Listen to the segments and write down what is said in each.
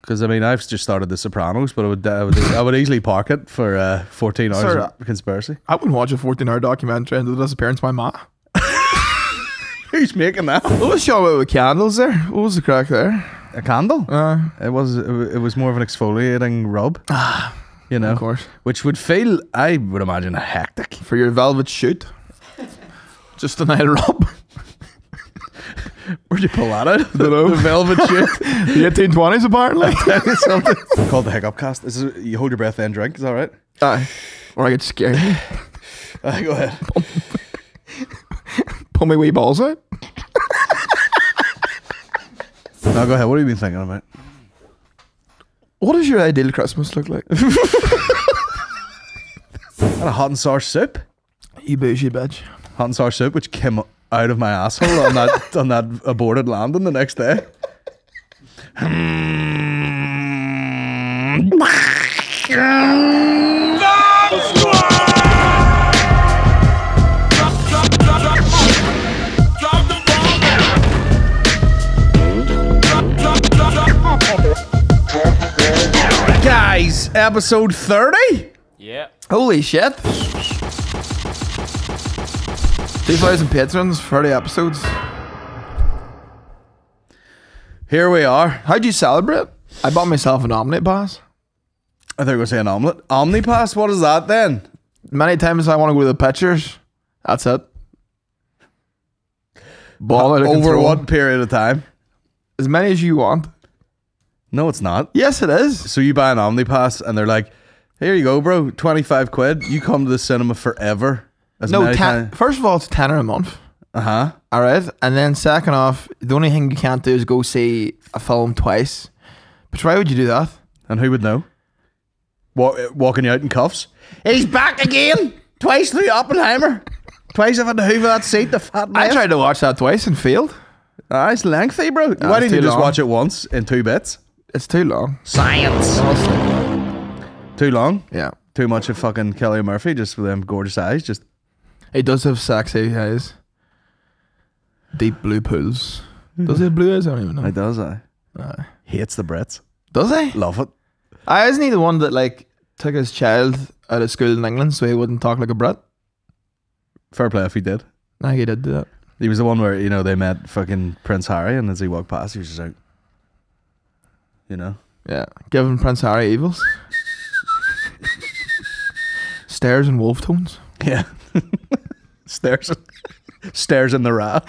Because I mean, I've just started The Sopranos, but I would I would, I would easily park it for uh, 14 hours Sir, of conspiracy. I wouldn't watch a 14 hour documentary into the disappearance of my ma. Who's making that? What was show with candles there? What was the crack there? A candle? Uh, It was it was more of an exfoliating rub. Ah, you know, of course. which would feel, I would imagine, a hectic. For your velvet shoot. Just a night rub. Where'd you pull that out? The, the velvet shit. the 1820s apparently. Something called the hiccup cast. This is you hold your breath then drink. Is that right? Aye. Or I get scared. Uh, go ahead. Pull my wee balls out. No, go ahead. What have you been thinking about? What does your ideal Christmas look like? And a hot and sour soup. you bougie bitch. Hot and sour soup, which came out of my asshole on that on that aborted landing the next day. Guys, episode 30? Yeah. Holy shit. 2,000 patrons, 30 episodes. Here we are. How'd you celebrate? I bought myself an omelette Pass. I think we're saying omelette. Omnipass, what is that then? Many times I want to go to the pictures. That's it. Ball Over control. what period of time? As many as you want. No, it's not. Yes, it is. So you buy an Omnipass and they're like, here you go, bro, 25 quid. You come to the cinema forever. As No, ten, first of all, it's tenner a month. Uh-huh. All right, and then second off, the only thing you can't do is go see a film twice. But why would you do that? And who would know? Walk, walking you out in cuffs. He's back again. Twice through Oppenheimer. Twice I've had to hoover that seat, the fat. I tried to watch that twice and failed. Ah, it's lengthy, bro. Why didn't you just long. watch it once in two bits? It's too long. Science. Honestly. Too long? Yeah, Too much of fucking Cillian Murphy just with them gorgeous eyes. Just he does have sexy eyes, deep blue pools. Does he have blue eyes? I don't even know. He does, eh? I. Aye. Hates the Brits. Does he? Love it. I isn't he the one that like took his child out of school in England so he wouldn't talk like a Brit? Fair play if he did. I think he did do that. He was the one where, you know, they met fucking Prince Harry and as he walked past, he was just like, you know. Yeah, giving Prince Harry evils. Stairs and Wolfe Tones. Yeah. Stairs. stairs in the rat.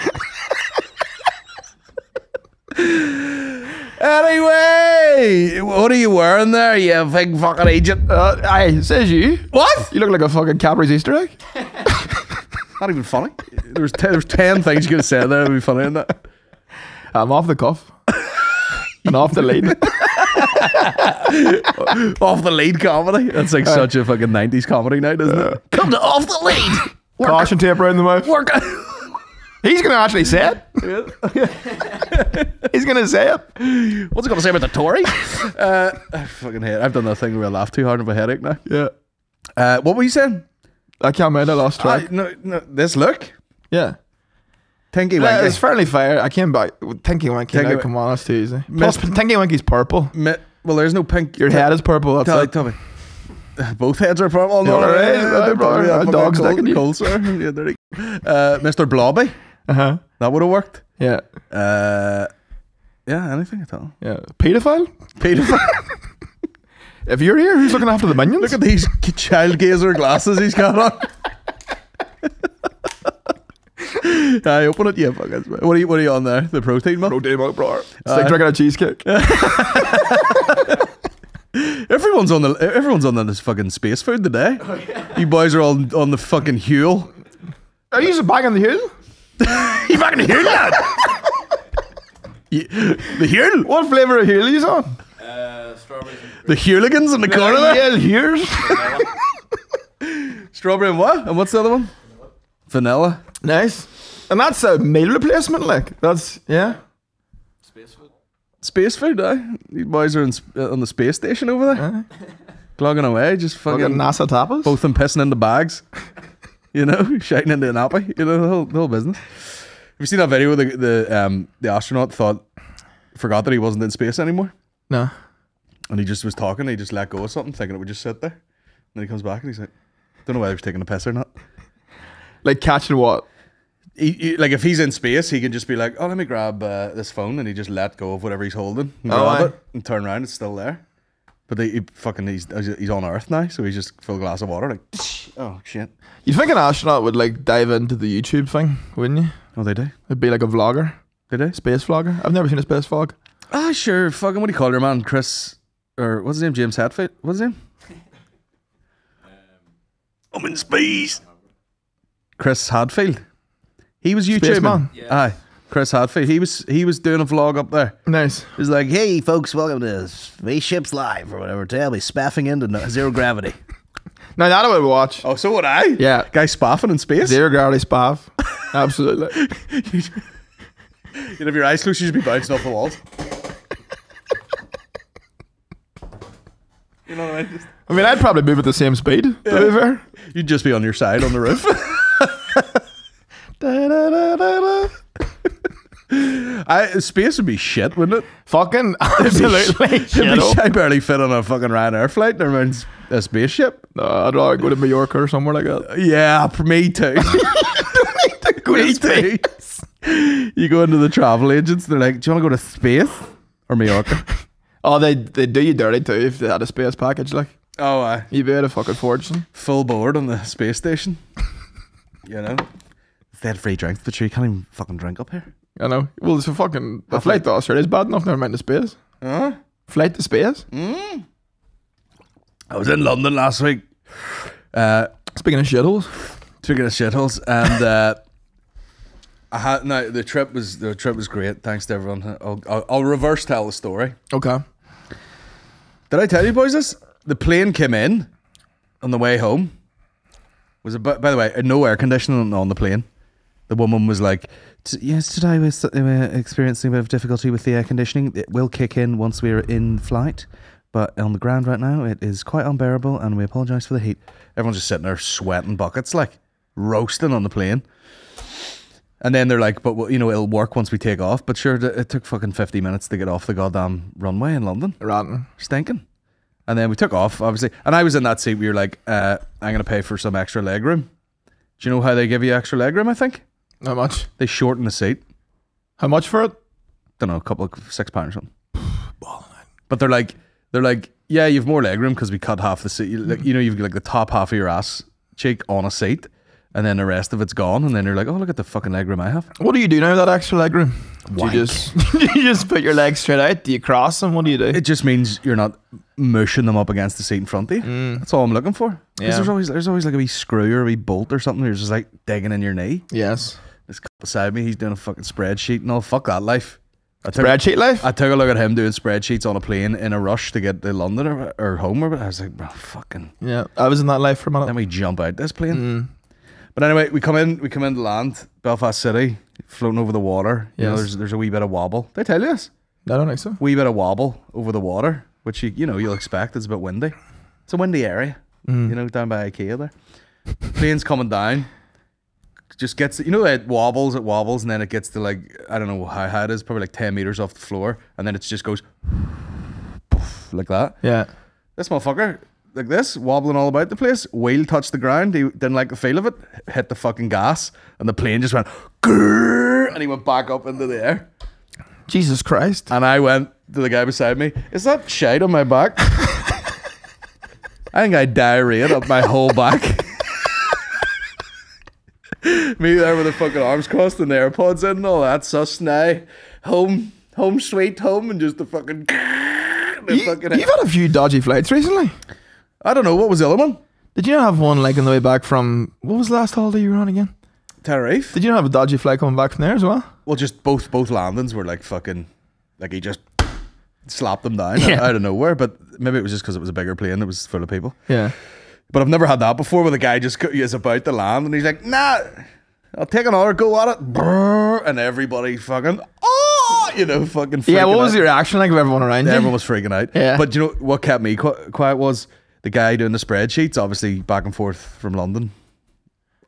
anyway, what are you wearing there, you big fucking agent? Uh, aye, says you. What? You look like a fucking Cadbury's Easter egg. Not even funny. There was, ten, there was ten things you could have said there that would be funny in that. I'm off the cuff. and off the lead. Off the lead comedy. That's like such a fucking 90s comedy night, isn't it? Come to off the lead. Caution tape around the mouth. Work. He's going to actually say it. He's going to say it. What's he going to say about the Tory? uh, I fucking hate. I've done that thing where I laugh too hard and have a headache now. Yeah. Uh, what were you saying? I can't remember. I lost track. no, no, this look. yeah. Tinky Yeah, Winky. it's fairly fair. I came back. Tinky Winky. Tinky now, come on, that's too easy. Plus, Tinky Winky's purple. Mi- well, there's no pink. Your head is purple. That's Tell, it. tell me. Both heads are purple. No, Yeah, no, right, no, brother. probably A dog's cold, you. cold sore. Yeah, there you go. uh, Mr. Blobby. Uh huh. That would have worked. Yeah. Uh, yeah, anything at all. Yeah. Pedophile? Pedophile. If you're here, who's looking after the minions? look at these child gazer glasses he's got on. I open it. Yeah, fuck it. What are you? What are you on there? The protein milk. Protein milk, bro. It's Aye. like drinking a cheesecake. Everyone's on the. Everyone's on this fucking space food today. You boys are all on the fucking Huel. Are you just back on the hill? You back in the Huel, lad? You- the Huel. What flavour of hill are you on? Uh, strawberries The Hooligans in the corner there. Yeah, here's. Strawberry and what? And what's the other one? Vanilla. nice. And that's a meal replacement, like. That's, yeah. space food. Space food, eh? You boys are in, uh, on the space station over there. Aye. Clogging away, just fucking. Fucking NASA tapas. both them pissing into bags. You know, shouting into an appy. You know, the whole, the whole business. Have you seen that video where the, the, um, the astronaut thought, forgot that he wasn't in space anymore? No. and he just was talking. He just let go of something, thinking it would just sit there. And then he comes back and he's like, "Don't know whether he was taking a piss or not." Like catching what? He, he- like if he's in space, he can just be like, "Oh, let me grab uh, this phone," and he just let go of whatever he's holding, and Oh, grab aye. it, and turn around. It's still there. But they, he fucking he's he's on Earth now, so he's just full glass of water. Like, oh shit. You'd think an astronaut would like dive into the YouTube thing, wouldn't you? Oh, they do. It'd be like a vlogger, They do. space vlogger. I've never seen a space vlog. Ah, sure. Fucking what do you call your man, Chris? Or what's his name? James Hetfield. What's his name? I'm in space. Chris Hadfield. He was YouTube Spaceman? Yeah. Aye. Chris Hadfield. He was he was doing a vlog up there. Nice. He was like, "Hey, folks, welcome to Spaceships Live or whatever. Today I'll be spaffing into no- zero gravity." Now that I would watch. Oh, so would I? Yeah. Guy spaffing in space. Zero gravity spaff. Absolutely. You'd have your eyes closed. You'd be bouncing off the walls. you know what I mean? Just- I mean, I'd probably move at the same speed. To be fair. You'd just be on your side on the roof. I, space would be shit, wouldn't it? Fucking absolutely. It'd be shit. shit. I barely fit on a fucking Ryanair flight. Never mind a spaceship. No, I'd rather go to Mallorca or somewhere like that. Yeah, for me too. Go to me too. You go into the travel agents. They're like, "Do you want to go to space or Mallorca?" Oh, they they do you dirty too if they had a space package. Like oh, I you paid a fucking fortune. full board on the space station. you know, they had free drinks, but sure, you can't even fucking drink up here. I know. Well, it's a fucking flight to Australia is bad enough. Never mind the space. Huh? Flight to space. I was in London last week. Uh, Speaking of shitholes, Speaking of shitholes, and uh, I had no. The trip was the trip was great. Thanks to everyone. I'll, I'll, I'll reverse tell the story. okay. Did I tell you boys this? The plane came in on the way home. Was a, by by the way, no air conditioning on the plane. The woman was like, "T- "Yes, today we're we're experiencing a bit of difficulty with the air conditioning. It will kick in once we're in flight, but on the ground right now it is quite unbearable, and we apologise for the heat." Everyone's just sitting there sweating buckets, like roasting on the plane. And then they're like, "But well, you know, it'll work once we take off." But sure, it took fucking fifty minutes to get off the goddamn runway in London Ranting. stinking. And then we took off, obviously. And I was in that seat We you're like, uh, I'm going to pay for some extra leg room. Do you know how they give you extra leg room, I think? How much? They shorten the seat. How much for it? Don't know, a couple of six pounds or something. But they're like, they're like, yeah, you've more leg room because we cut half the seat. You, like, you know, you've got like the top half of your ass cheek on a seat, and then the rest of it's gone. And then you're like, oh, look at the fucking leg room I have. What do you do now with that extra leg room? Do Wank. you just do you just put your legs straight out? Do you cross them? What do you do? It just means you're not mushing them up against the seat in front of you. Mm. That's all I'm looking for. 'Cause Yeah. there's always there's always like a wee screw or a wee bolt or something. You're just like digging in your knee. yes. This beside me, he's doing a fucking spreadsheet and all. Fuck that life. I took, Spreadsheet life. I took a look at him doing spreadsheets on a plane in a rush to get to London or, or home. Or, I was like, bro, fucking. yeah, I was in that life for a minute. Then we jump out this plane. Mm. But anyway, we come in. We come into land, Belfast City, floating over the water. You know, there's there's a wee bit of wobble. Did I tell you this? I don't think so. Wee bit of wobble over the water, which you you know you'll expect. It's a bit windy. It's a windy area. Mm. You know, down by IKEA there. Plane's coming down. Just gets you know it wobbles, it wobbles, and then it gets to like I don't know how high it is, probably like ten meters off the floor, and then it just goes poof, like that. Yeah. This motherfucker, like this, wobbling all about the place. Wheel touched the ground. He didn't like the feel of it. Hit the fucking gas, and the plane just went and he went back up into the air. Jesus Christ. And I went to the guy beside me. Is that shite on my back? I think I diarrheaed up my whole back. me there with the fucking arms crossed and the AirPods in and all that sus now. Home, home sweet home, and just the fucking. The You, fucking have had a few dodgy flights recently. I don't know what was the other one. Did you not have one like on the way back from what was the last holiday you were on again? Tenerife. Did you not have a dodgy flight coming back from there as well? Well, just both both landings were like fucking, like he just slapped them down Yeah. out of nowhere. But maybe it was just because it was a bigger plane that was full of people. Yeah. But I've never had that before, where the guy just is about to land and he's like, "Nah, I'll take another go at it," Brrr, and everybody fucking, oh, you know, fucking. Yeah, what was out. your reaction like of everyone around you? Everyone was freaking out. Yeah. But you know what kept me qu- quiet was the guy doing the spreadsheets, obviously back and forth from London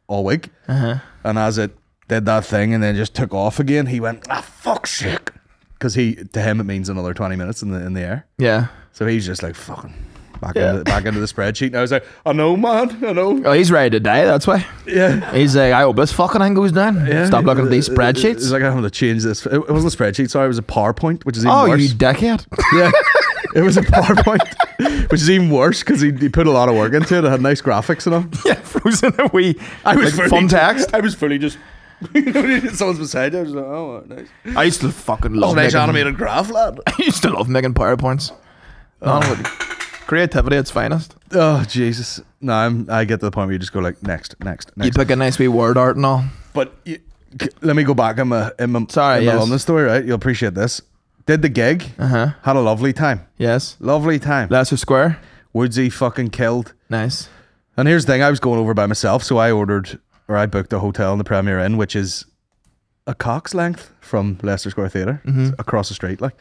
all week. Uh-huh. And as it did that thing and then just took off again, he went, ah, fuck's sake. because he to him it means another twenty minutes in the in the air. Yeah. So he's just like fucking back Yeah. into back into the spreadsheet. And I was like, I know, man, I know. Oh, he's ready to die. That's why. Yeah. He's like, I hope this fucking thing goes down. Yeah. Stop looking at these It- it- It's spreadsheets. like I have to change this. It wasn't a spreadsheet. Sorry, it was a PowerPoint, which is even Oh, worse. you dickhead. yeah, it was a PowerPoint, which is even worse because he, he put a lot of work into it. It had nice graphics and all. yeah, frozen a wee. I was like, fully, fun text. I was fully just. Someone's beside you. I was like, oh, nice. I used to fucking That's love a nice making, animated graph, lad. I used to love making PowerPoints. Oh. No, but creativity at its finest. Oh Jesus! No, I'm. I get to the point where you just go like next, next, next. You pick a nice wee word art and all. But you, let me go back in my in my, Sorry, in my yes. London story. Right, you'll appreciate this. Did the gig. Uh huh. Had a lovely time. Yes. Lovely time. Leicester Square. Woodsy fucking killed. Nice. And here's the thing: I was going over by myself, so I ordered or I booked a hotel in the Premier Inn, which is a cock's length from Leicester Square Theatre, Mm-hmm. Across the street, like.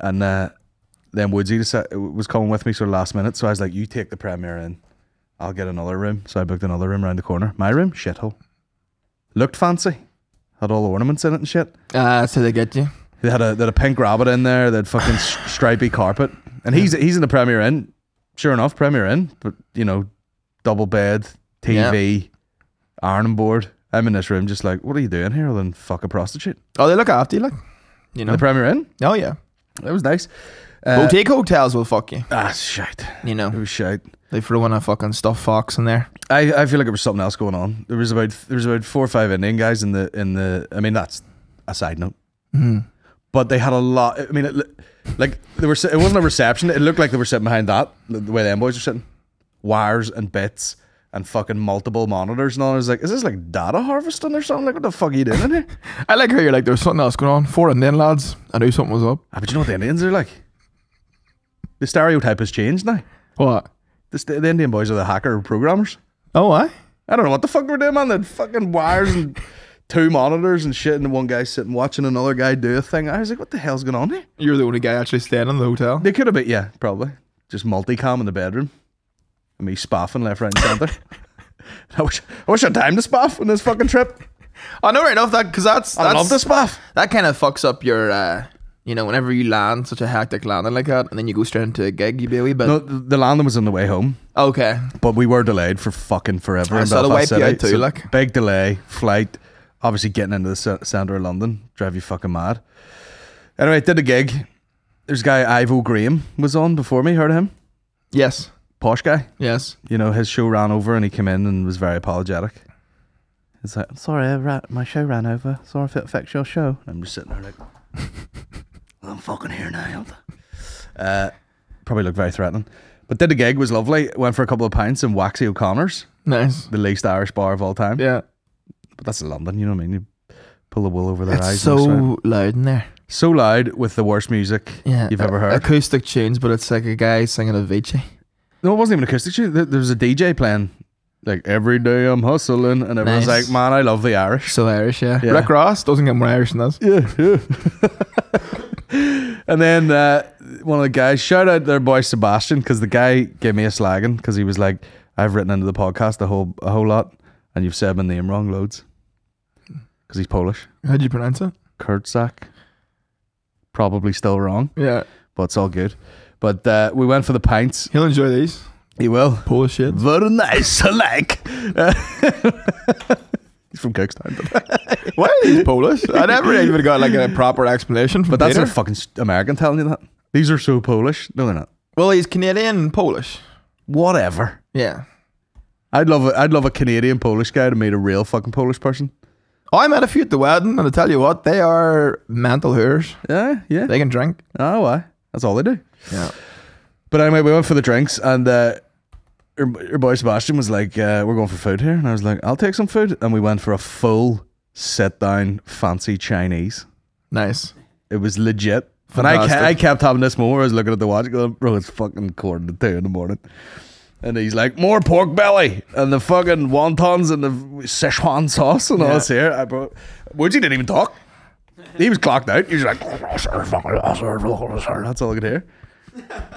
And uh, then Woodsy was coming with me sort of last minute, so I was like, "You take the Premier Inn, I'll get another room." So I booked another room around the corner. My room, shithole. Looked fancy, had all the ornaments in it and shit. Uh, so they get you. They had a they had a pink rabbit in there. They had fucking stripy carpet, and he's he's in the Premier Inn. Sure enough, Premier Inn, but you know, double bed, TV, ironing board. I'm in this room, just like, what are you doing here? Other than fuck a prostitute. Oh, they look after you, like. You know. The Premier Inn, oh yeah. that was nice. Uh, Boutique hotels will fuck you. ah, shit. You know. It was shite. They throw in a fucking stuffed fox in there. I, I feel like there was something else going on. There was about there was about four or five Indian guys in the in the. I mean, that's a side note. Mm-hmm. but they had a lot. I mean, it, like they were. It wasn't a reception. It looked like they were sitting behind that the the way them boys were sitting, wires and bits and fucking multiple monitors and all. I was like, is this like data harvesting or something? Like, what the fuck are you doing in here? I like how you're like, there's something else going on. Four Indian lads. I knew something was up. Ah, but you know what the Indians are like? The stereotype has changed now. What? The, st- the Indian boys are the hacker programmers. Oh, I? I don't know what the fuck we're doing, man. They had fucking wires and two monitors and shit, and one guy sitting watching another guy do a thing. I was like, what the hell's going on here? You're the only guy actually staying in the hotel. They could have been, yeah, probably. Just multicam in the bedroom. And me spaffing left, right, and centre. I wish I wish I had time to spaff on this fucking trip. I know right enough that because that's, I that's love to spaff. that kind of fucks up your uh you know whenever you land such a hectic landing like that and then you go straight into a gig you be a wee bit No, the the landing was on the way home, okay but we were delayed for fucking forever. So that'll Belfast wipe you out too, So like. big delay, flight. Obviously, getting into the ce- centre of London drive you fucking mad. Anyway, did a gig. There's a guy Ivo Graham was on before me. Heard of him? yes Posh guy. yes you know, his show ran over and he came in and was very apologetic. It's like, I'm sorry, I my show ran over. Sorry if it affects your show. I'm just sitting there like, I'm fucking here now. Uh, probably looked very threatening. But did the gig, was lovely. Went for a couple of pints in Waxy O'Connor's, nice the least Irish bar of all time. yeah But that's in London, you know what I mean? You pull the wool over their eyes. it's and they're so loud in there so loud with the worst music yeah you've ever heard. acoustic tunes but it's like a guy singing a Avicii No, it wasn't even acoustic. tune. There there was a DJ playing like every day I'm hustling, and everyone's Nice. like, "Man, I love the Irish." so Irish yeah. Yeah. Rick Ross doesn't get more Irish than us Yeah, yeah. and then uh, one of the guys, shout out their boy Sebastian, because the guy gave me a slagging because he was like, "I've written into the podcast a whole a whole lot, and you've said my name wrong loads." Because he's Polish, how do you pronounce it Kurtzak. Probably still wrong, yeah but it's all good. But uh, we went for the pints. he'll enjoy these He will. Polish shit Very nice, I like. he's from Cookstown. why are these Polish I never even got like a proper explanation from But that's Peter. a fucking American telling you that. These are so Polish. No, they're not. well he's Canadian and Polish Whatever. yeah I'd love a, I'd love a Canadian Polish guy to meet a real fucking Polish person. Oh, I met a few at the wedding, and I tell you what, they are mental hoors. Yeah, yeah. They can drink. Oh, why? That's all they do. Yeah. But anyway, we went for the drinks, and uh, your, your boy Sebastian was like, uh, "We're going for food here," and I was like, "I'll take some food," and we went for a full sit down fancy Chinese. Nice. It was legit. And I. I kept having this moment I was looking at the watch going, bro, it's fucking quarter to two in the morning. And he's like, more pork belly and the fucking wontons and the Szechuan sauce and all this here. I brought, Woodsy didn't even talk. He was clocked out. He was like, that's all I could hear.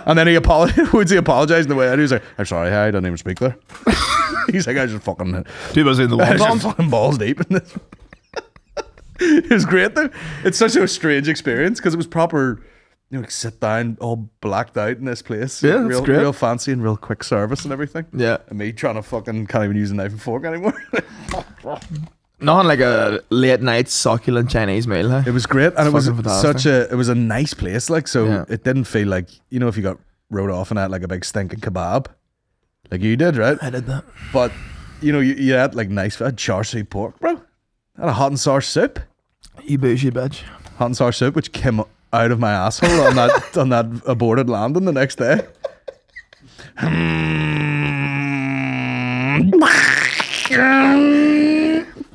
And then he apologized. Woodsy apologized in the way out. He was like, I'm sorry, I didn't even speak there. he's like, I just fucking, Two was in the I was just fucking balls deep in this. it was great though. It's such a strange experience because it was proper. You know, like sit down, all blacked out in this place. Yeah, real, great. real fancy and real quick service and everything. Yeah. And me trying to fucking can't even use a knife and fork anymore. Not like a late night succulent Chinese meal. Huh? it was great, and it was fantastic. such a it was a nice place. Like so, Yeah. it didn't feel like you know if you got rode off and had like a big stinking kebab, like you did, right? I did that. But you know, you, you had like nice, I had char siu pork, bro. I had a hot and sour soup, You bougie bitch. hot and sour soup, which came out of my asshole on that on that aborted landing the next day.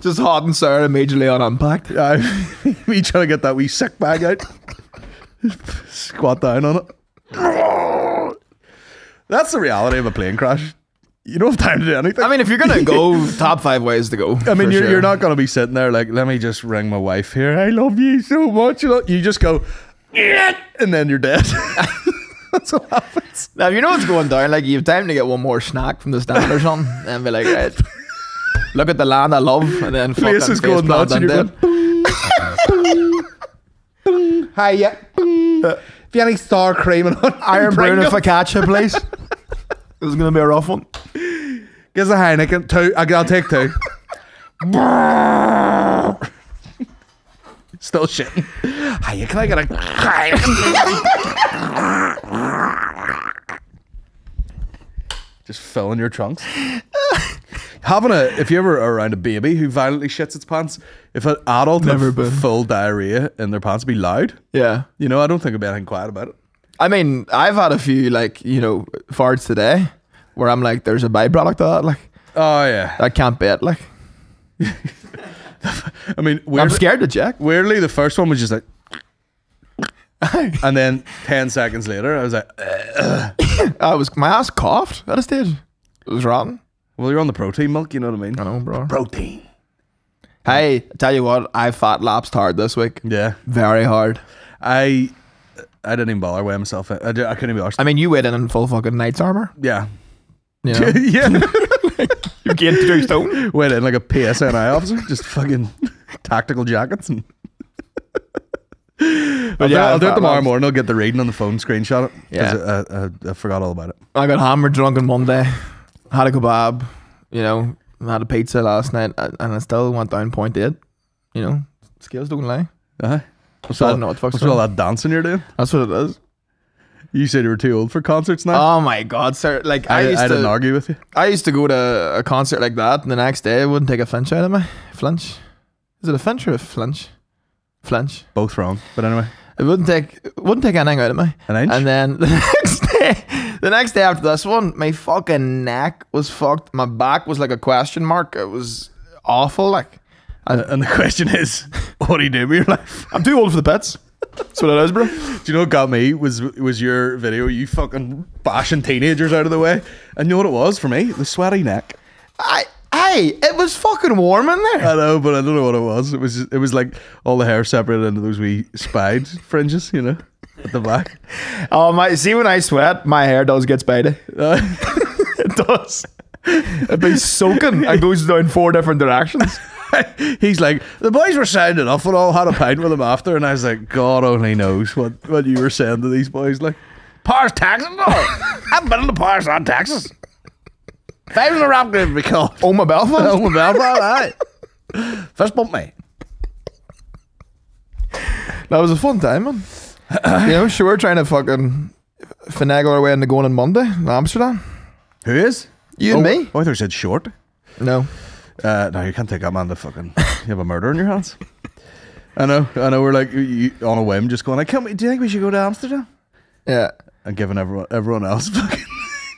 Just hot and sour immediately on unpacked. Yeah, me trying to get that wee sick bag out, squat down on it. That's the reality of a plane crash. You don't have time to do anything. I mean, if you're gonna go, top five ways to go. I mean, you're, sure. you're not going to be sitting there like, let me just ring my wife here. I love you so much. You, know? you just go, "Yeah," and then you're dead. That's what happens. Now, if you know what's going down, like you have time to get one more snack from the stand or something, and be like, right, look at the land I love, and then Place fucking is going face nuts, and plant you're dead. Hi, yeah. If you any sour cream and onion Iron Bruno Pringles, focaccia, please. this is gonna be a rough one. Give us a Heineken. Two. I- I'll take two. Still shitting. Hiya, can I get a Just filling your trunks. Having a, if you ever around a baby who violently shits its pants, if an adult Never been. full diarrhea in their pants, be loud. Yeah. You know, I don't think be anything quiet about it. I mean, I've had a few like you know farts today, where I'm like, there's a byproduct of that. Like, Oh yeah. I can't bet. Like, I mean, I'm scared to check. weirdly, the first one was just like, and then ten seconds later, I was like, I was my ass coughed at a stage. It was rotten. "Well, you're on the protein milk, you know what I mean?" I know, bro. Protein. Hey, tell you what, I fat lapsed hard this week. Yeah, Very hard. I, I didn't even bother weighing myself. I, I, I couldn't even be arsed. I mean, you went in in full fucking knight's armor. Yeah, You know, yeah. you gained two stone. Went in like a PSNI officer, just fucking tactical jackets and. I'll, do, yeah, I'll do it tomorrow morning. I'll get the reading on the phone, screenshot it. Yeah. I, I, I forgot all about it. I got hammered drunk on Monday. Had a kebab. You know, had a pizza last night, and I still went down point eight. You know, scales don't lie. Uh-huh. What's So I all, don't know what the fuck's what's all that dancing you're doing? That's what it is. You said you were too old for concerts now. Oh my god, sir! Like I, I, used I to, didn't argue with you. I used to go to a concert like that, and the next day it wouldn't take a flinch out of me. Flinch? Is it a flinch or a flinch? Flinch. Both wrong, but anyway, It wouldn't take it wouldn't take anything out of me. an inch. And then the next day, the next day after this one, my fucking neck was fucked. My back was like a question mark. It was awful. Like And, and the question is, what do you do with your life? I'm too old for the pits. That's what it is, bro. Do you know what got me was was your video? You fucking bashing teenagers out of the way, and you know what it was for me? The sweaty neck. I hey, it was fucking warm in there. I know, but I don't know what it was. It was it was like all the hair separated into those wee spide fringes, you know, at the back. Oh my! See when I sweat, my hair does get spidey. Uh, It does. It be soaking It goes down four different directions. he's like, the boys were sounding off and all had a pint with him after, and I was like, God only knows what, what you were saying to these boys. Like, Pars? No, I've been in the Paris on Texas. Five in the rap group we called. Oh my Belfast. Oh, my Belfast, aye. Fist bump me. That was a fun time, man. you know, sure, we're trying to fucking finagle our way into going on Monday in Amsterdam. Who is? You oh, and me? Oh, I thought you said short. No. Uh, no, you can't take that man to fucking. You have a murder in your hands. I know, I know. We're like you, you- on a whim, just going. Like, can we, do you think we should go to Amsterdam? Yeah. And giving everyone everyone else fucking.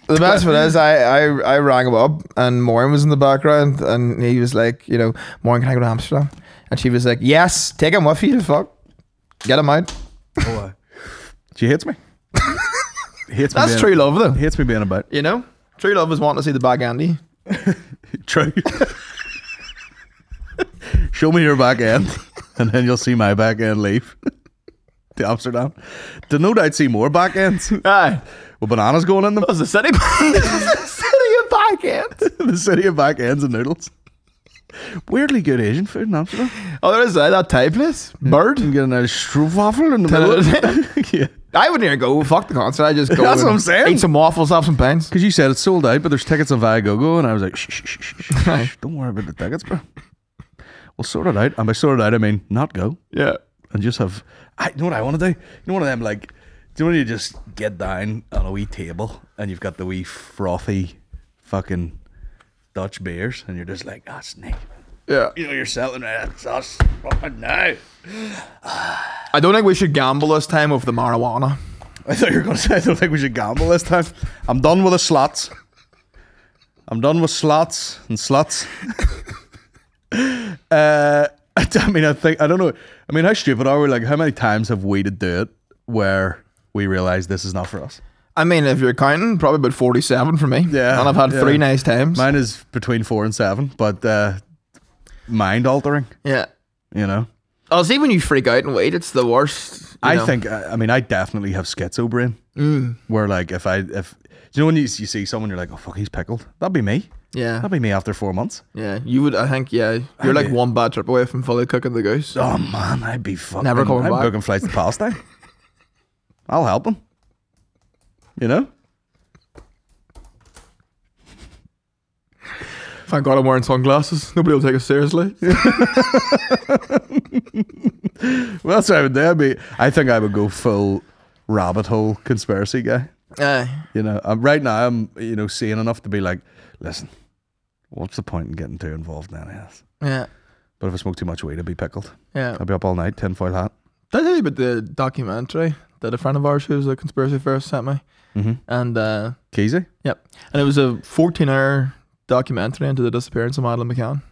The best of it is, I, I, I rang him up and Maureen was in the background and he was like, you know, Maureen, can I go to Amsterdam? And she was like, yes, take him with you, the fuck. Get him out. Oh, uh, she hates me. hates me. That's being, true love, though. Hates me being a about. You know? True love is wanting to see the back Andy. True. Show me your back end, and then you'll see my back end leave to Amsterdam. To no doubt I'd see more back ends. Aye. With bananas going in them. That was the city. the city of back end. the city of back ends and noodles. Weirdly good Asian food in Amsterdam. Oh, there is eh, that, that Thai place. Bird. You can get a nice stroopwafel in the middle. yeah. I wouldn't even go. Fuck the concert. I just go. That's what I'm saying. Eat some waffles, have some pints. Because you said it's sold out, but there's tickets on Viagogo, and I was like, shh, shh, shh, shh, shh, shh, shh, don't worry about the tickets, bro. We'll sort it out. And by sort it out, I mean not go Yeah. and just have. I you know what I want to do. You know one of them like. Do you know to just get down on a wee table and you've got the wee frothy, fucking Dutch beers, and you're just like, that's neat. Yeah. You know, you're selling it. That's us. Fucking now. I don't think we should gamble this time with the marijuana. I thought you were going to say, I don't think we should gamble this time. I'm done with the slots. I'm done with slots and sluts. uh, I mean, I think, I don't know. I mean, how stupid are we? Like, how many times have we to do it where we realize this is not for us? I mean, if you're counting, probably about 47 for me. Yeah, And I've had yeah. three nice times. Mine is between four and seven, but uh, mind altering, yeah. you know? I'll see when you freak out and wait, it's the worst. I know. think, I I mean, I definitely have schizo brain. Mm. Where, like, if I, if, you know when you, you see someone, you're like, oh, fuck, he's pickled? That'd be me. Yeah. That'd be me after four months. Yeah. You would, I think, yeah. You're like be- one bad trip away from fully cooking the goose. Oh man, I'd be fucking. Never coming I'm back. booking flights to Palestine. I'll help him. You know. Thank God I'm wearing sunglasses. Nobody will take us seriously. Well, that's what I would do. I'd be, I think I would go full rabbit hole conspiracy guy. Aye. You know, I'm, right now I'm you know seeing enough to be like, listen, what's the point in getting too involved in any of this? yeah. But if I smoke too much weed, I'd be pickled. Yeah. I'd be up all night, tinfoil hat. Did I tell you about the documentary that a friend of ours who's a conspiracy theorist sent me? Mm-hmm. And uh, Keezy. Yep. And it was a 14 hour documentary into the disappearance of Madeleine McCann.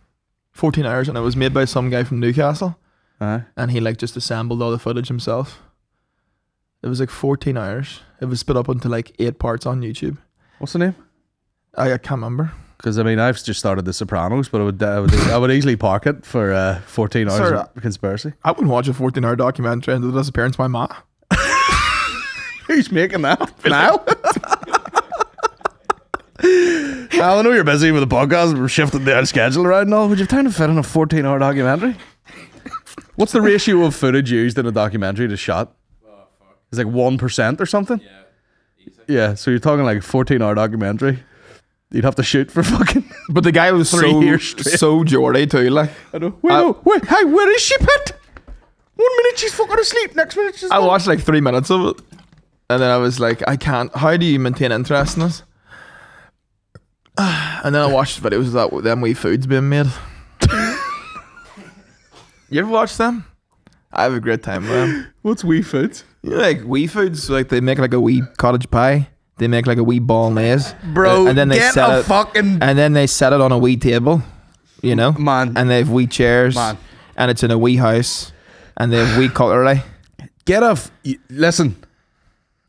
14 hours, and it was made by some guy from Newcastle, Aye. and he like just assembled all the footage himself. It was like 14 hours. It was split up into like eight parts on YouTube. What's the name? I, I can't remember. Because I mean, I've just started The Sopranos, but I would I would, I would easily park it for uh, 14 hours Sir, of conspiracy. I wouldn't watch a 14 hour documentary into the disappearance of my ma. Who's making that now? Al, I know you're busy with the podcast. We're shifting the schedule around and all. Would you have time to fit in a 14 hour documentary? What's the ratio of footage used in a documentary to shot? It's like 1% or something? Yeah, easy. Yeah, so you're talking like a 14 hour documentary. You'd have to shoot for fucking. But the guy was Three so years so Geordie too. Like I know. Wait, I- no, wait, hey, where is she, Pet? One minute she's fucking asleep, next minute she's. I not. watched like three minutes of it, and then I was like, I can't. How do you maintain interest in this? And then I watched videos of that them wee foods being made. you ever watch them? I have a great time with them. What's wee food? You know, like wee foods, like they make like a wee cottage pie. They make like a wee ball bolognese, Bro, and then they get set a it, fucking. and then they set it on a wee table. You know, Man. and they have wee chairs, Man. and it's in a wee house, and they have wee cutlery. Get a. F- y- listen,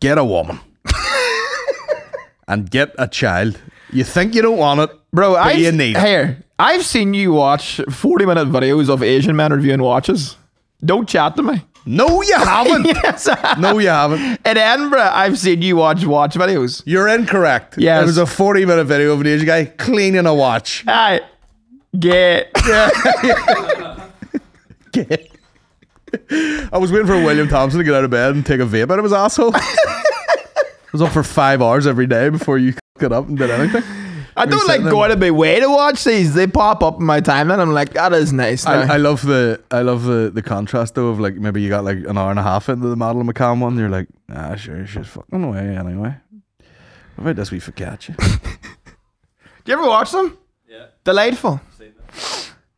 get a woman. and get a child. You think you don't want it, Bro, but I you need it. here. I've seen you watch forty-minute videos of Asian men reviewing watches. Don't chat to me. No, you haven't. yes, no, you haven't. in Edinburgh, I've seen you watch watch videos. You're incorrect. Yes. It was a 40 minute video of an Asian guy cleaning a watch. I get. I was waiting for William Thompson to get out of bed and take a vape out of his asshole. I was up for five hours every day before you got up and did anything. I don't like sitting going to my way to watch these. They pop up in my timeline. I'm like, that is nice. I, I love the I love the the contrast though of like maybe you got like an hour and a half into the Madeleine McCann one. You're like, ah, sure, she's fucking away anyway. What about this we forget you? Do you ever watch them? Yeah, Delightful. seen.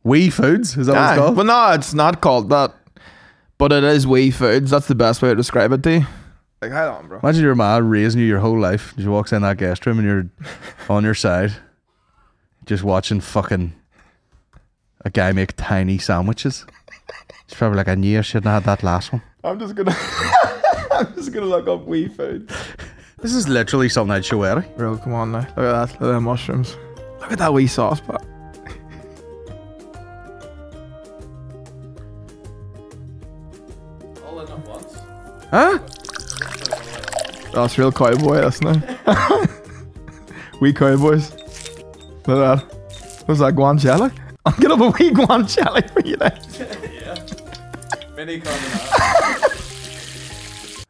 Wee foods is that what Aye. it's called? Well, no, it's not called that. But it is wee foods. That's the best way to describe it to you. Like, hold on, bro. Imagine your man raising you your whole life. She walks in that guest room and you're on your side, just watching fucking a guy make tiny sandwiches. It's probably like I knew I shouldn't have had that last one. I'm just gonna. I'm just gonna look up wee food. This is literally something I'd show Eddie. Bro, come on now. Look at that. Look at them mushrooms. Look at that wee sauce pot. Huh? That's real cowboy, that's now. wee cowboys. Look at that. Was that guanciale? I'll get up a wee guanciale for you then. Mini carbonara.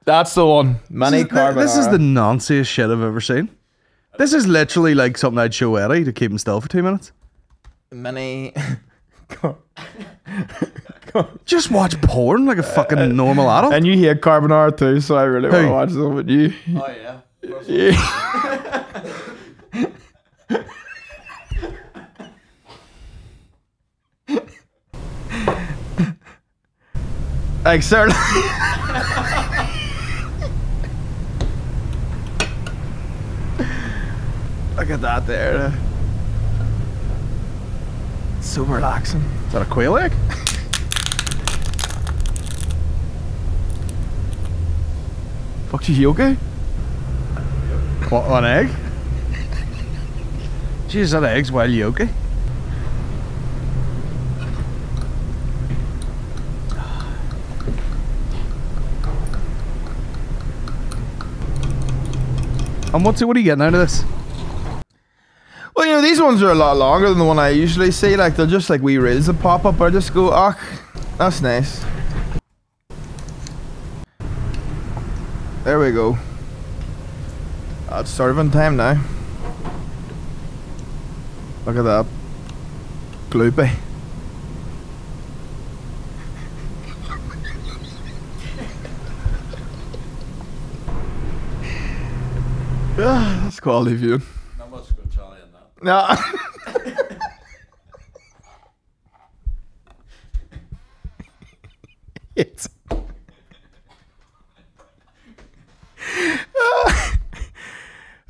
That's the one. Mini This is, the, this is the nanciest shit I've ever seen. This is literally like something I'd show Eddie to keep him still for two minutes. mini. Just watch porn like a fucking normal adult. and you hear carbonara too, so I really want to watch this with you. Oh yeah. Of course. Yeah. like certainly. Look at that there. So relaxing. Is that a quail egg? Fuck you, you okay? What, an egg? Jeez, that egg's wild yolky. And what's it? What are you getting out of this? Well, you know, these ones are a lot longer than the one I usually see. Like, they're just like wee reels that pop up. I just go, ah, that's nice. There we go. It's serving time now. Look at that. Gloopy. Ah, that's quality view. Not much guanciale in that. No. it's.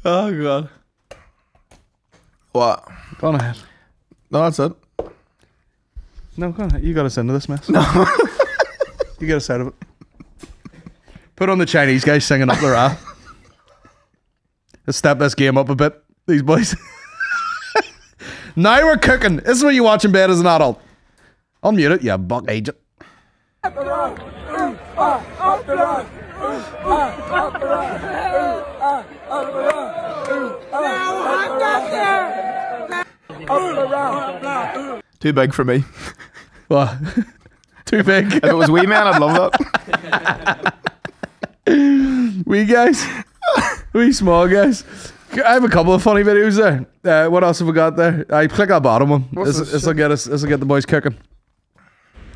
oh god. What? Go on ahead. No, that's it. No, go on ahead. You got us into this mess. No. you get us out of it. Put on the Chinese guys singing up the rap. Let's step this game up a bit, these boys. now we're cooking. This is what you watch in bed as an adult. Unmute it, yeah, buck agent. Too big for me. What? Too big. If it was wee man, I'd love that. Wee guys. Wee small guys. I have a couple of funny videos there. Uh, what else have we got there? I click that bottom one. What's This this will get us. This will get the boys cooking.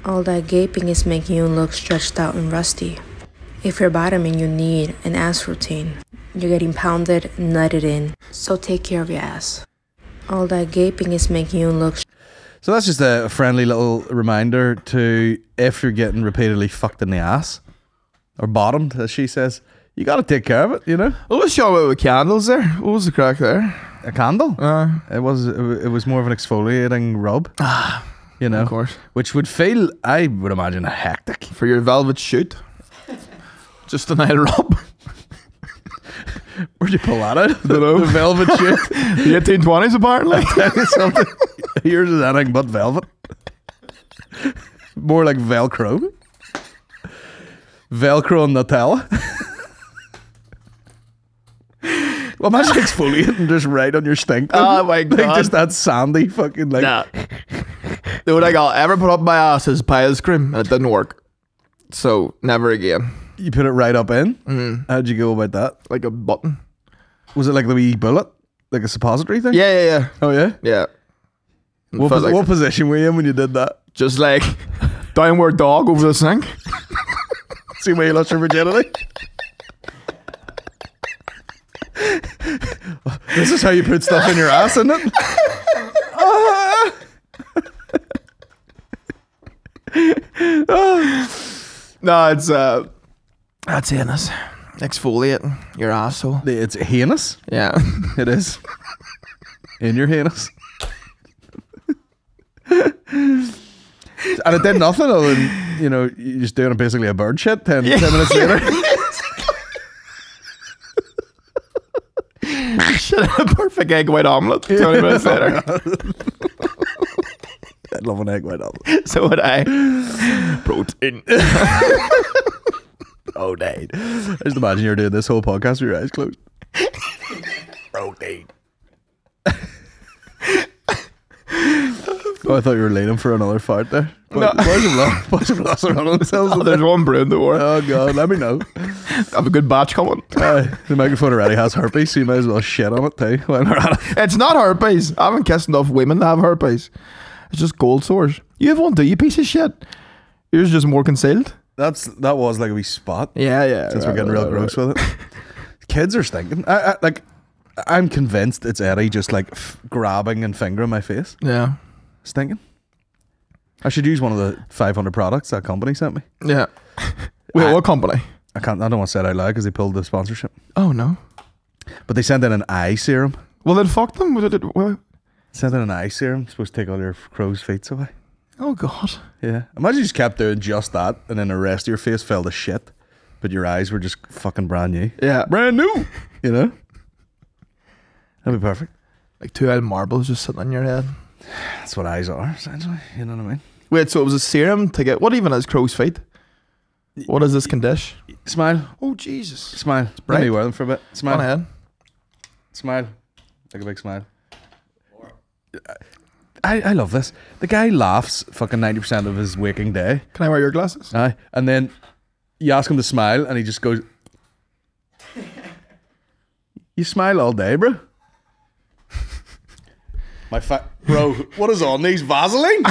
All that gaping is making you look stretched out and rusty. If you're bottoming, you need an ass routine. You're getting pounded, nutted in, so take care of your ass. All that gaping is making you look So that's just a friendly little reminder to if you're getting repeatedly fucked in the ass or bottomed, as she says, you got to take care of it. You know, What was show with candles there? What was the crack there? a candle. Uh, It was it was more of an exfoliating rub. Ah, you know, of course. which would feel, I would imagine, a hectic. For your velvet shoot. Just a night rub. Where'd you pull that out? Dunno. the velvet shit. The 1820s, apparently. something. Yours is anything but velvet. More like Velcro. Velcro and Nutella. well, imagine exfoliating just right on your stink. Oh my Like God. just that sandy fucking like. Nah. The only thing I'll ever put up my ass is Piles cream, and it didn't work. So, never again. You put it right up in. Mm-hmm. How'd you go about that? Like a button. Was it like the wee bullet, like a suppository thing? Yeah, yeah, yeah. Oh yeah. Yeah. What, Felt posi- like- what position were you in when you did that? Just like downward dog over the sink. See where you lost your virginity. this is how you put stuff in your ass, isn't it? No, it's uh that's anus. Exfoliating your asshole. It's heinous. Yeah. It is. In your heinous. and it did nothing other than, you know, you're just doing basically a bird shit 10, 10 minutes later. Should have a perfect egg white omelette 20 minutes later. I'd love an egg white omelette. so would I. Protein. Oh, Dade. I just imagine you're doing this whole podcast with your eyes closed. Protein. Oh, I thought you were leaning for another fart there. No. Boys have lost, boys have lost their themselves. Oh, there's there. one brewing the war. Oh god, let me know. I have a good batch coming. Uh, the microphone already has herpes, so you might as well shit on it too. We're at it. It's not herpes. I haven't kissed enough women to have herpes. It's just cold sores. You have one, do you, piece of shit? Yours is just more concealed. That's that was like a wee spot. Yeah, yeah. Since we're getting real gross with it, kids are stinking. I, I like. I'm convinced it's Eddie just like f- grabbing and fingering my face, Yeah, stinking. I should use one of the 500 products that company sent me. yeah. Wait, I- what company? I can't. I don't want to say it out loud because they pulled the sponsorship. Oh no. But they sent in an eye serum. Well, then fuck them. What did it- what- Sent in an eye serum. Supposed to take all your crow's feet away. Oh god. Yeah. Imagine you just kept doing just that, and then the rest of your face fell to shit, but your eyes were just fucking brand new. Yeah. Brand new. You know. That'd be perfect. Like two old marbles just sitting on your head. That's what eyes are, essentially. You know what I mean? Wait, so it was a serum to get what even is crow's feet? What is this condition? Smile. Oh Jesus. Smile. Let bright. me wear them for a bit. Go on Smile. ahead. Smile. Like a big smile. I, I love this. The guy laughs fucking 90% of his waking day. Can I wear your glasses? Aye. And then you ask him to smile and he just goes, You smile all day, bro. My fat bro, what is on these Vaseline?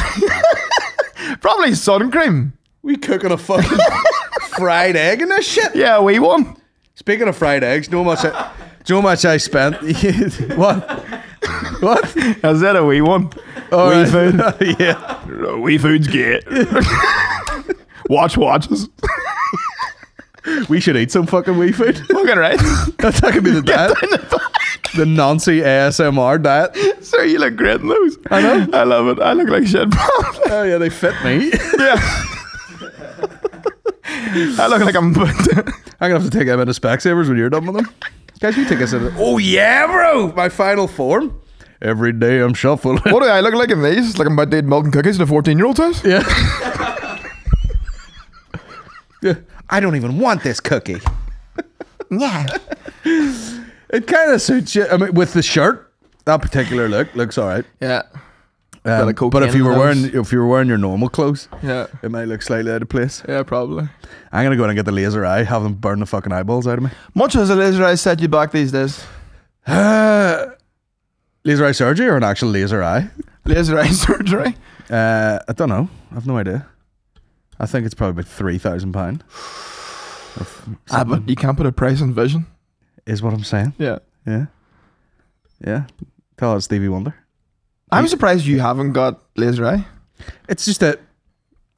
Probably sun cream. We cooking a fucking fried egg in this shit. Yeah, we one. Speaking of fried eggs, do you know how much I, do you know how much I spent? what? What? Is that a wee one? All wee right. food. yeah. wee food's gay. Watch watches. We should eat some fucking wee food. Fucking right. That's that could be the diet. The Nancy ASMR diet. Sir, you look great in those. I know. I love it. I look like shit. probably. Oh yeah, they fit me. yeah. I look like I'm. I'm gonna have to take them into Specsavers when you're done with them. Guys, you take us into. Oh yeah, bro! My final form. Every day I'm shuffling. what do I look like in these? Like I'm about to eat milk and cookies in a 14 year old's house? Yeah. yeah. I don't even want this cookie. Yeah. It kind of suits you. I mean, with the shirt, that particular look looks all right. Yeah. Um, of but if you were wearing if you were wearing your normal clothes, Yeah. it might look slightly out of place. Yeah, probably. I'm gonna go in and get the laser eye, have them burn the fucking eyeballs out of me. Much as a laser eye set you back these days. Uh, laser eye surgery or an actual laser eye? Laser eye surgery. Uh, I don't know. I've no idea. I think it's probably about three thousand pound. Ah, but you can't put a price on vision. Is what I'm saying. Yeah. Yeah, yeah. Tell us, Stevie Wonder. I'm surprised you haven't got laser eye It's just that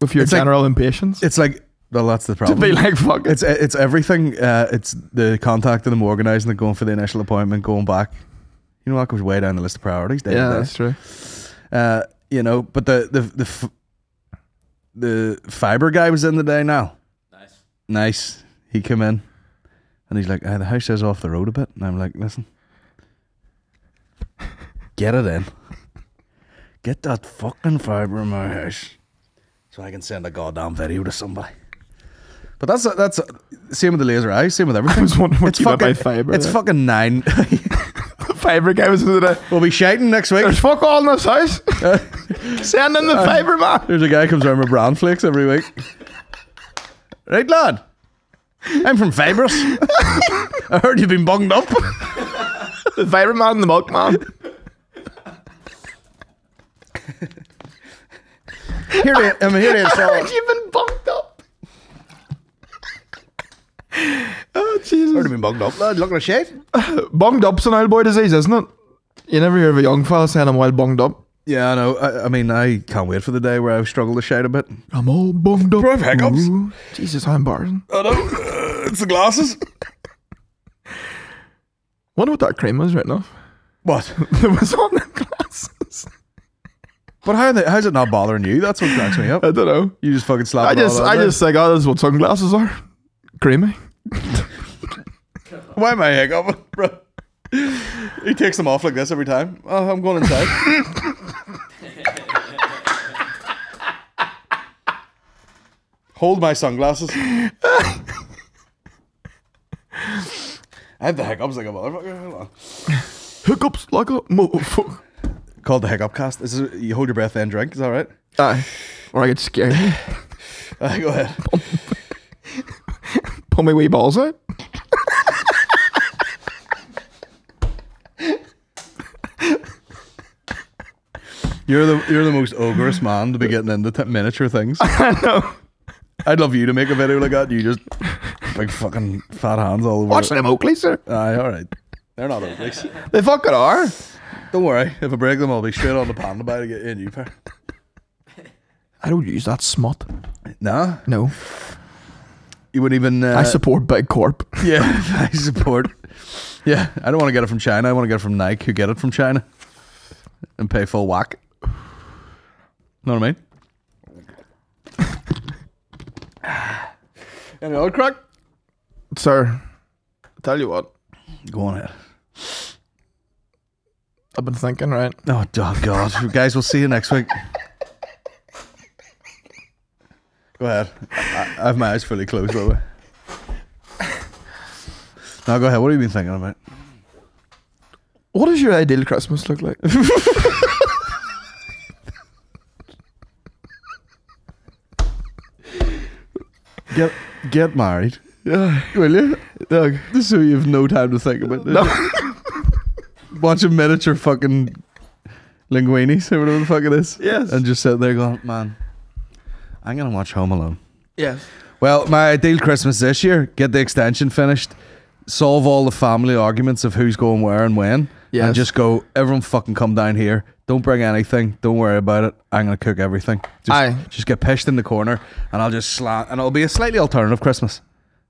with your It's like- general impatience. it's like well, that's the problem. to be like, fuck it. it's it's everything. Uh, it's the contacting them, organising it, going for the initial appointment, going back. You know that goes way down the list of priorities. Day Yeah, day. that's true. Uh, you know, but the the the f- the fiber guy was in the day now. Nice. Nice. He came in and he's like, hey, the house is off the road a bit. And I'm like, listen, get it in. Get that fucking fiber in my house so I can send a goddamn video to somebody. But that's that's same with the laser eye, same with everything. I was wondering what it's you fucking by fibre It's there. fucking nine. Fiber games was the day. we'll be shouting next week. There's fuck all in this house. Send in the uh, fiber man. There's a guy comes around with brown flakes every week. Right, lad. I'm from Fibers. I heard you've been bunged up. The fiber man and the milk man. Here they, I mean, here they I heard you've been bunked up. oh Jesus. You've been bunged up, lad. Looking at shave. Bunged up's an old boy disease, isn't it? You never hear of a young fella saying I'm well bunged up. Yeah, I know. I, I mean, I can't wait for the day where I struggle to shout a bit. I'm all bunged up. Bro, hiccups. Ooh, Jesus, how embarrassing. I know. Uh, it's the glasses. Wonder what that cream is right now. What? It was on them glasses. But how they, how's it not bothering you? That's what cracks me up. I don't know. You just fucking slap I it just, I there. just like, oh, that's what sunglasses are. Creamy. Why am I hiccuping, bro? He takes them off like this every time. Oh, I'm going inside. Hold my sunglasses. I have the hiccups like a motherfucker. Hold on. Hiccups like a motherfucker. called the Hiccup Cast. This is you hold your breath then drink. Is that all right? Aye. Or I get scared. Uh, go ahead. Pull my wee balls out. You're the you're the most ogreous man to be getting into t- miniature things. I know. I'd love you to make a video like that. You just big fucking fat hands all over. Watch it. them Oakley, sir. Aye, all right. They're not Oakleys. They fucking are. Don't worry. If I break them, I'll be straight on the Pandabuy to get you a new pair. I don't use that smut. Nah, No. You wouldn't even. Uh, I support Big Corp. Yeah, I support. Yeah, I don't want to get it from China. I want to get it from Nike, who get it from China, and pay full whack. Know what I mean? Any other crack? Sir, tell you what. Go on ahead. I've been thinking, right? Oh, oh God, guys, we'll see you next week. Go ahead. I, I have my eyes fully closed, by the way. Now go ahead. What have you been thinking about? What does your ideal Christmas look like? Get get married, yeah. will you? Doug. Just so you have no time to think about this. No. Bunch of miniature fucking linguinis or whatever the fuck it is. Yes. And just sit there going, man, I'm gonna watch Home Alone. Yes. Well, my ideal Christmas this year: get the extension finished, solve all the family arguments of who's going where and when, Yes. and just go. Everyone fucking come down here. Don't bring anything. Don't worry about it. I'm gonna cook everything. Just, Aye. just get pished in the corner, and I'll just slam. And it'll be a slightly alternative Christmas.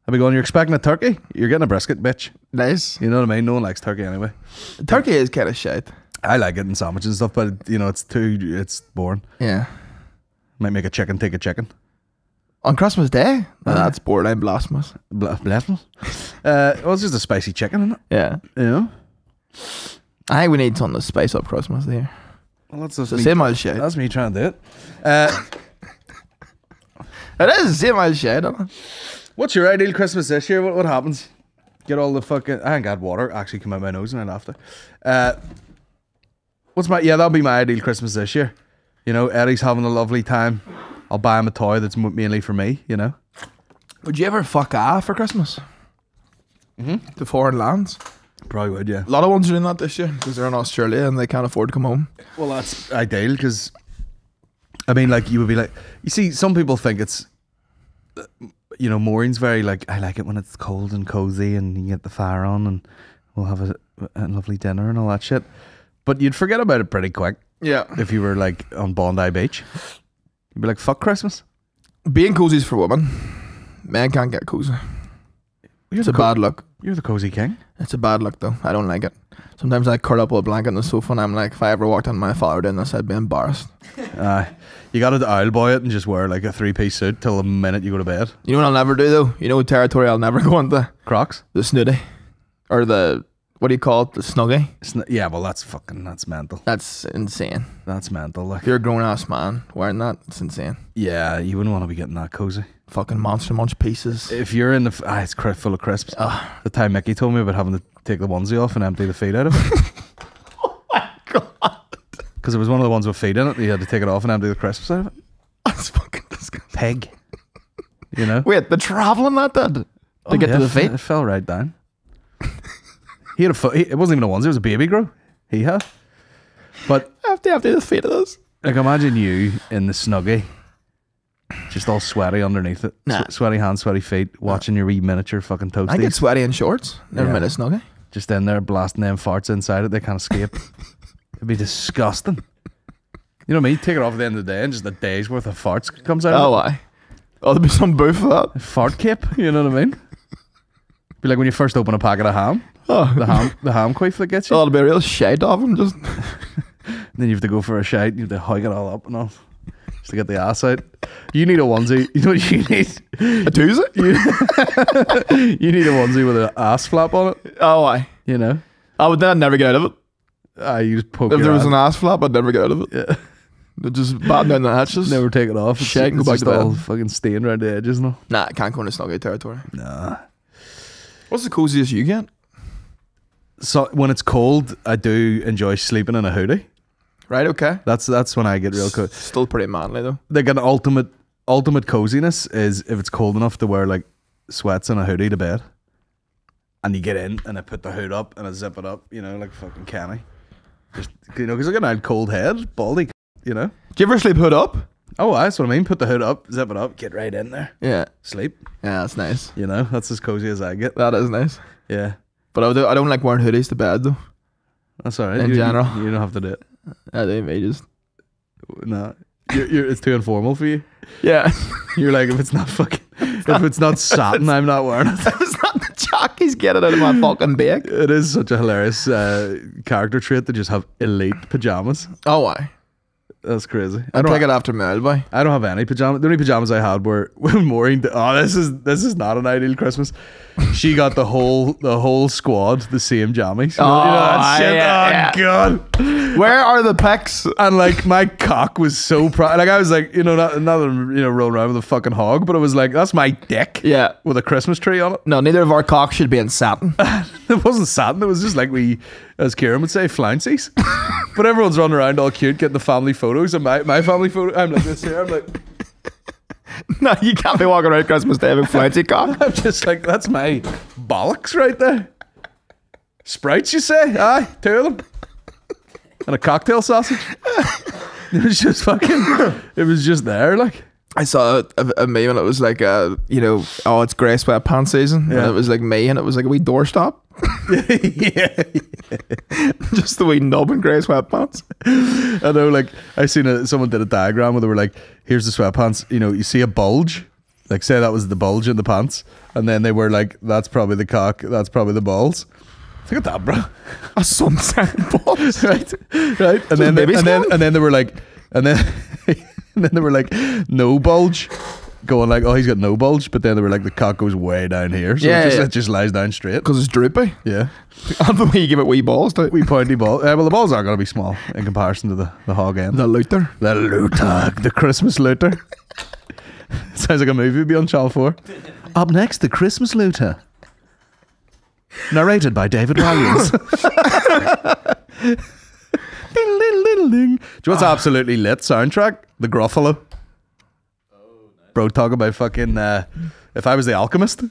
I'll be going. You're expecting a turkey? You're getting a brisket, bitch. Nice. You know what I mean? No one likes turkey anyway. Turkey is kind of shit. I like it in sandwiches and stuff, but you know it's too. It's boring. Yeah. Might make a chicken take a chicken. On Christmas Day? Now Aye. that's borderline blasphemous. Bla- Blasphemous. uh, well, it's just a spicy chicken, isn't it? Yeah. You know. I think we need something to spice up Christmas here. Well, that's just It's the me- same old shit. That's me trying to do it. Uh, It is the same old shit, isn't it? what's your ideal Christmas this year? What, what happens? Get all the fucking. I ain't got water actually come out my nose and I laughed. Uh, what's my? Yeah, that'll be my ideal Christmas this year. You know, Eddie's having a lovely time. I'll buy him a toy that's mainly for me. You know. Would you ever fuck off for Christmas? Mm-hmm. To foreign lands? Probably would, yeah. A lot of ones are doing that this year because they're in Australia and they can't afford to come home. Well, that's ideal because, I mean, like you would be like, you see, some people think it's, uh, you know, Maureen's very like, I like it when it's cold and cozy and you get the fire on and we'll have a, a lovely dinner and all that shit. But you'd forget about it pretty quick Yeah. if you were like on Bondi Beach. You'd be like, fuck Christmas. Being cozy's for women. Men can't get cozy. You're It's a bad look. you're the cozy king. It's a bad look though. I don't like it. Sometimes I curl up with a blanket on the sofa and I'm like, if I ever walked on my father doing this, I'd be embarrassed. Uh, you got to owl boy it and just wear like a three piece suit till the minute you go to bed. You know what I'll never do though? You know what territory I'll never go into? Crocs. The snooty. Or the, what do you call it? The snuggie. Sn- yeah, well, that's fucking, that's mental. That's insane. That's mental. Like, If you're a grown ass man wearing that, it's insane. yeah, you wouldn't want to be getting that cozy. Fucking monster munch pieces. If you're in the, f- ah, it's cri- full of crisps. Ah. The time Mickey told me about having to take the onesie off and empty the feed out of it. Oh my God. Because it was one of the ones with feed in it. You had to take it off and empty the crisps out of it. That's fucking disgusting. Pig. You know? Wait, the travelling that did to Oh, get yeah, to the it fe- feet? It fell right down. He had a foot. He, it wasn't even a onesie. It was a baby grow. He had. But After after the feet of this. like, imagine you in the snuggie, just all sweaty underneath it, Nah. Swe- sweaty hands, sweaty feet, watching your wee miniature fucking toasties. I get sweaty in shorts. Never Yeah. met a snuggie. just in there blasting them farts inside it. They can't escape. It'd be disgusting. You know what I mean? Take it off at the end of the day and just a day's worth of farts comes out. Oh, of why? Oh, there'll be some booth for that. Fart cape. You know what I mean? Be like when you first open a packet of ham, Oh, the ham, the ham queef that gets you. oh it'll be a real shade of them. Just Then you have to go for a shite. You have to hike it all up and all, just to get the ass out. You need a onesie. You know what you need? a Tuesday. You, you need a onesie with an ass flap on it. Oh, why? You know? I would then never get out of it. Ah, you just poke If there was an ass flap, I'd never get out of it. Yeah. They'd just batten down the hatches. Never take it off. It's, go back to bed. all fucking stained around the edges all. Nah, I can't go into snuggie territory. Nah. What's the coziest you get? So when it's cold, I do enjoy sleeping in a hoodie. Right. Okay. That's that's when I get real cold. Still pretty manly though. Like an ultimate ultimate coziness is if it's cold enough to wear like sweats and a hoodie to bed, and you get in and I put the hood up and I zip it up, you know, like fucking canny. Just you know, because I got an cold head, baldy, you know. Do you ever sleep hood up? Oh, I that's what I mean. Put the hood up, zip it up, get right in there, Yeah. sleep. Yeah, that's nice. You know, that's as cozy as I get. That is nice. Yeah, But I don't, I don't like wearing hoodies to bed though. that's all right. In you, you- general. you, don't have to do it. I do me just. No, you're, you're, it's too informal for you. Yeah. You're like, if it's not fucking, if it's not satin, I'm not wearing it. it's not the jockeys get it out of my fucking bag. It is such a hilarious uh, character trait to just have elite pajamas. Oh why? That's crazy. I I don't. take it after boy. I don't have any pajamas. The only pajamas I had were when Maureen. Oh, this is this is not an ideal Christmas. She got the whole the whole squad the same jammies. Oh, you know, you know that Oh, shit? yeah, oh yeah. god! Where are the pecs? And like my cock was so proud. Like I was like, you know, not not you know rolling around with a fucking hog, but it was like that's my dick. Yeah. with a Christmas tree on it. No, neither of our cocks should be in satin. It wasn't satin. It was just like we, as Kieran would say, flounces. but everyone's running around all cute, getting the family photos. And my, my family photo, I'm like this here. I'm like, no, you can't be walking around Christmas Day with flouncy cock. I'm just like, that's my bollocks right there. Sprites, you say? Aye, two of them. And a cocktail sausage. It was just fucking, it was just there. Like, I saw a, a, a meme and it was like, uh, you know, oh, it's grey sweatpants season. Yeah. And it was like me and it was like a wee doorstop. yeah. Just the way knob and grey sweatpants. I know, like I seen a, someone did a diagram where they were like, "Here's the sweatpants. You know, you see a bulge, like say that was the bulge in the pants, and then they were like, that's probably the cock, that's probably the balls. Look at that, bro. A sunset balls. right, right. And then, baby and then, and then they were like, and then, and then they were like, no bulge. Going like, oh, he's got no bulge, but then they were like, the cock goes way down here, so Yeah, it, just, yeah. it just lies down straight. Because it's droopy. Yeah, And the way you give it wee balls to we pointy ball. Uh, well, the balls are going to be small in comparison to the the hog end. the looter. The looter, the Christmas looter. Sounds like a movie would be on Channel 4. Up next, the Christmas looter. Narrated by David Williams. Do you know what's absolutely lit soundtrack? The Gruffalo. Bro, talk about fucking. Uh, if I was the alchemist,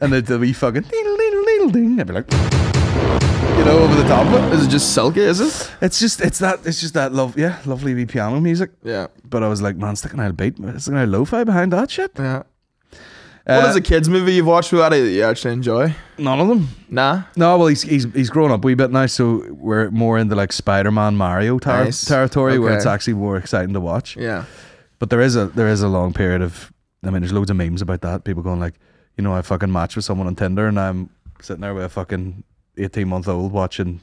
and the, the be fucking. Diddle, diddle, ding, I'd be like. You know, over the top of it. Is it just silky, is it? It's just, it's that, it's just that love, yeah, lovely wee piano music. Yeah. But I was like, man, sticking out a beat, sticking out a lo-fi behind that shit. Yeah. Uh, what is a kids movie you've watched without it that you actually enjoy? None of them. Nah. No, well, he's he's he's grown up a wee bit now, so we're more into like Spider-Man, Mario ter- Nice. territory, where Okay. it's actually more exciting to watch. Yeah. But there is a there is a long period of, I mean, there's loads of memes about that. People going like, you know, I fucking matched with someone on Tinder, and I'm sitting there with a fucking eighteen month old watching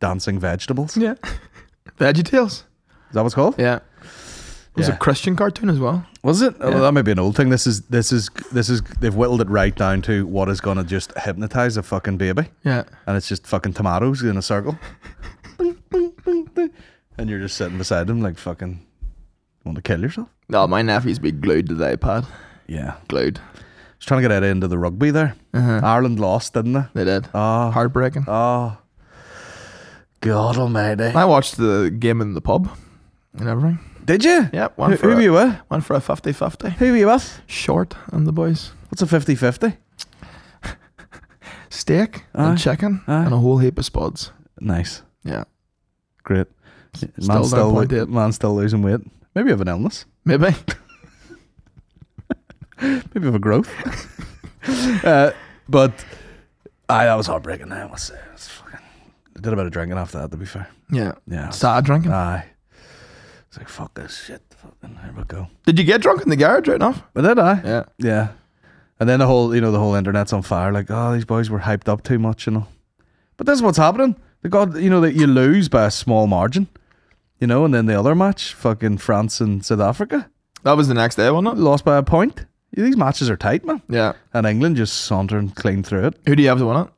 dancing vegetables. Yeah. VeggieTales. Is that what's called? Yeah. It was Yeah. a Christian cartoon as well. Was it? Oh, Yeah. that might be an old thing. This is this is this is they've whittled it right down to what is gonna just hypnotize a fucking baby. Yeah. and it's just fucking tomatoes in a circle. And you're just sitting beside them like fucking want to kill yourself. No, my nephew's been glued to the iPad. Yeah. Glued. Just trying to get Eddie into the rugby there. Uh-huh. Ireland lost, didn't they? They did. Oh, Heartbreaking. oh. God almighty. I watched the game in the pub and everything. Did you? Yeah, Who, one for who were you with? one for a 50-50. Who were you with? Short and the boys. What's a 50-50? Steak Aye. and chicken Aye. and a whole heap of spuds. Nice. Yeah. Great. Still Man down still, point eight. man still losing weight. Maybe you have an illness. Maybe. Maybe you have a growth. uh, but I that was heartbreaking. That was, it was fucking. I did a bit of drinking after that. To be fair, Yeah. yeah. Sad drinking. Aye. It's like fuck this shit. Fucking here we go. Did you get drunk in the garage right now? But then I, Yeah. yeah. And then the whole, you know, the whole internet's on fire. Like, oh, these boys were hyped up too much, you know. But this is what's happening. They got, you know, that you lose by a small margin, you know, and then the other match, fucking France and South Africa, That was the next day, wasn't it? lost by a point. Yeah, These matches are tight, man. Yeah. And England just sauntering clean through it. Who do you have to win it?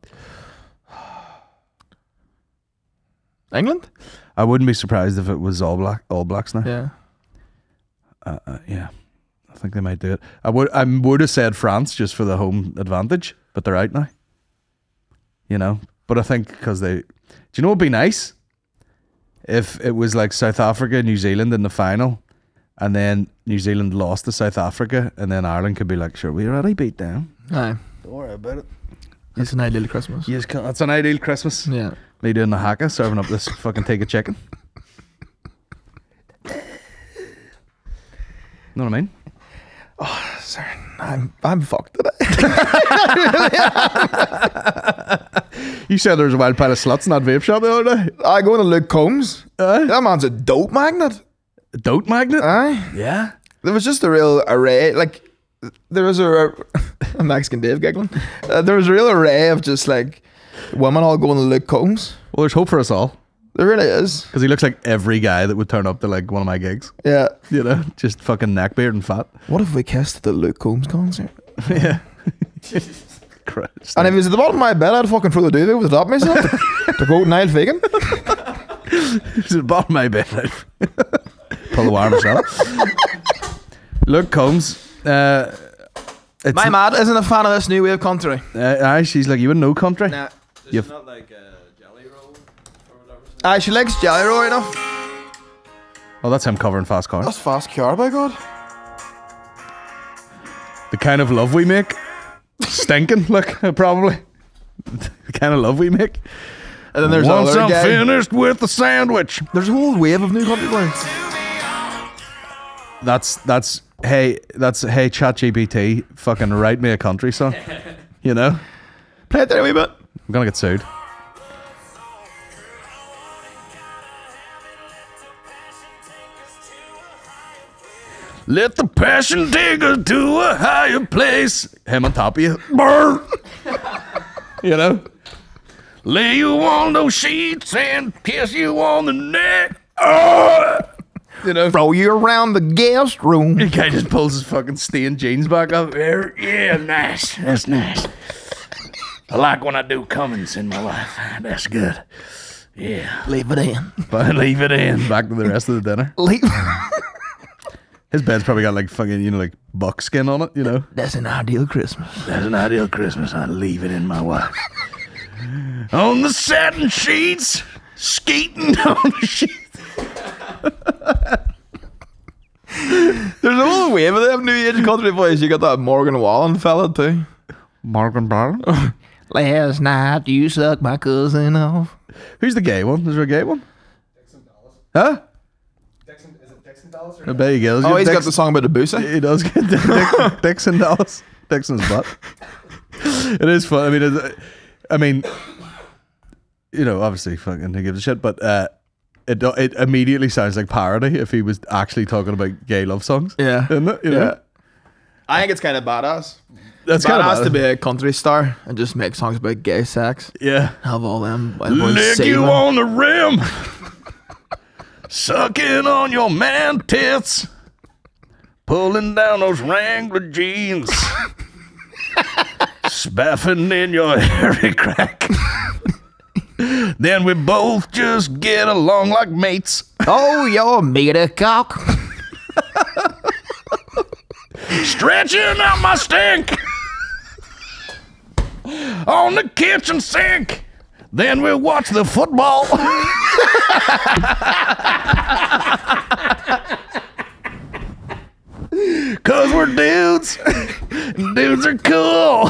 England? I wouldn't be surprised if it was all black, all blacks now. Yeah. Uh, uh, yeah, I think they might do it. I would, I would have said France just for the home advantage, but they're out now. You know, but I think because they, do you know what'd be nice? If it was like South Africa, New Zealand in the final, and then New Zealand lost to South Africa, and then Ireland could be like, sure, we already beat them. Aye. Don't worry about it. It's an ideal Christmas. Yes, that's an ideal Christmas. Yeah. Me doing the haka, serving up this fucking take a chicken. know what I mean? Oh, Sir, I'm I'm fucked today. You said there was a wild pile of sluts in that vape shop the other day. I go to Luke Combs. Aye. That man's a dope magnet. A dope magnet? Aye. yeah. There was just a real array. Like there was a, a Mexican Dave giggling. Uh, there was a real array of just like women all going to Luke Combs. Well, there's hope for us all. There really is. Because he looks like every guy that would turn up to like one of my gigs. Yeah. You know, just fucking neckbeard and fat. What if we kissed at the Luke Combs concert? yeah. Christ. And if he was at the bottom of my bed, I'd fucking throw the duvet over the top of myself. to quote Niall Fegan. He's at the bottom of my bed. Pull the wire myself. Luke Combs. Uh, it's, My mad isn't a fan of this new wave country. uh, aye, she's like, you wouldn't know country. Nah. Is You've- not like a jelly roll or whatever? Aye, she likes Roll enough. Oh, that's him covering fast cars. That's fast car, by God. The kind of love we make. Stinking, look, probably. The kind of love we make. And then there's Once I'm guy. finished with the sandwich. There's a whole wave of new country bands. That's that's hey that's hey ChatGPT fucking write me a country song. You know, Play it there a wee bit. I'm gonna get sued. Let the passion take us to a higher place. Him on top of you. Burr. you know? Lay you on those sheets and kiss you on the neck. Oh! You know? Throw you around the guest room. The guy just pulls his fucking stained jeans back up. There, yeah, nice. That's nice. I like when I do Cummins in my life. That's good. Yeah. Leave it in. But leave it in. Back to the rest of the dinner. Leave. His bed's probably got like fucking, you know, like buckskin on it, you know? That's an ideal Christmas. That's an ideal Christmas. I leave it in my wife. on the satin sheets, skeeting on the sheets. There's a whole wave of them new age country boys. You got that Morgan Wallen fella too. Morgan Barlow. Last night you sucked my cousin off. Who's the gay one? Is there a gay one? Huh? Dixon, is it Dixon Dallas or I bet he goes. Oh, he's got the song about the boosie. He does get Dick, Dixon Dallas. Dixon's butt. It is fun. I mean, I mean, you know, obviously, fucking who gives a shit, but uh, it it immediately sounds like parody if he was actually talking about gay love songs. Yeah. Isn't it? You know? Yeah. I think it's kind of badass. That's kind of to be a country star and just make songs about gay sex. Yeah. Have all them white Lick you them. on the rim. Sucking on your man tits. Pulling down those Wrangler jeans. Spaffing in your hairy crack. then we both just get along like mates. Oh, you're me to cock. Stretching out my stink. on the kitchen sink. Then we'll watch the football. Cause we're dudes. dudes are cool.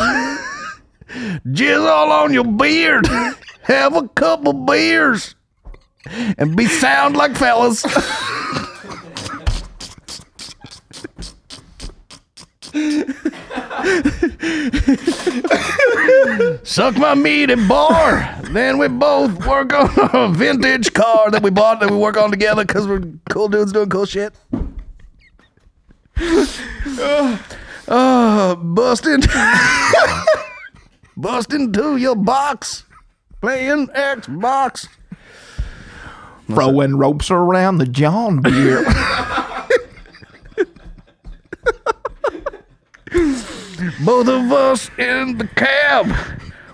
Jizz all on your beard. Have a couple beers. And be sound like fellas. Suck my meat at bar. then we both work on a vintage car that we bought that we work on together because we're cool dudes doing cool shit. Uh, uh, oh, busting. busting to your box. Playing Xbox. Throwing ropes around the John Deere. Both of us in the cab,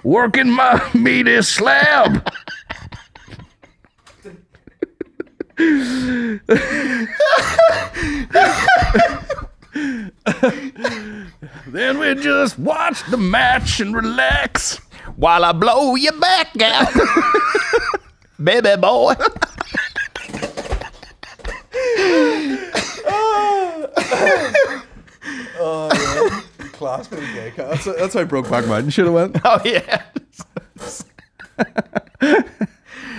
working my meaty slab. then we just watch the match and relax while I blow your back out, baby boy. oh. That's pretty gay. That's, that's how Brokeback Mountain should have went. Oh yeah.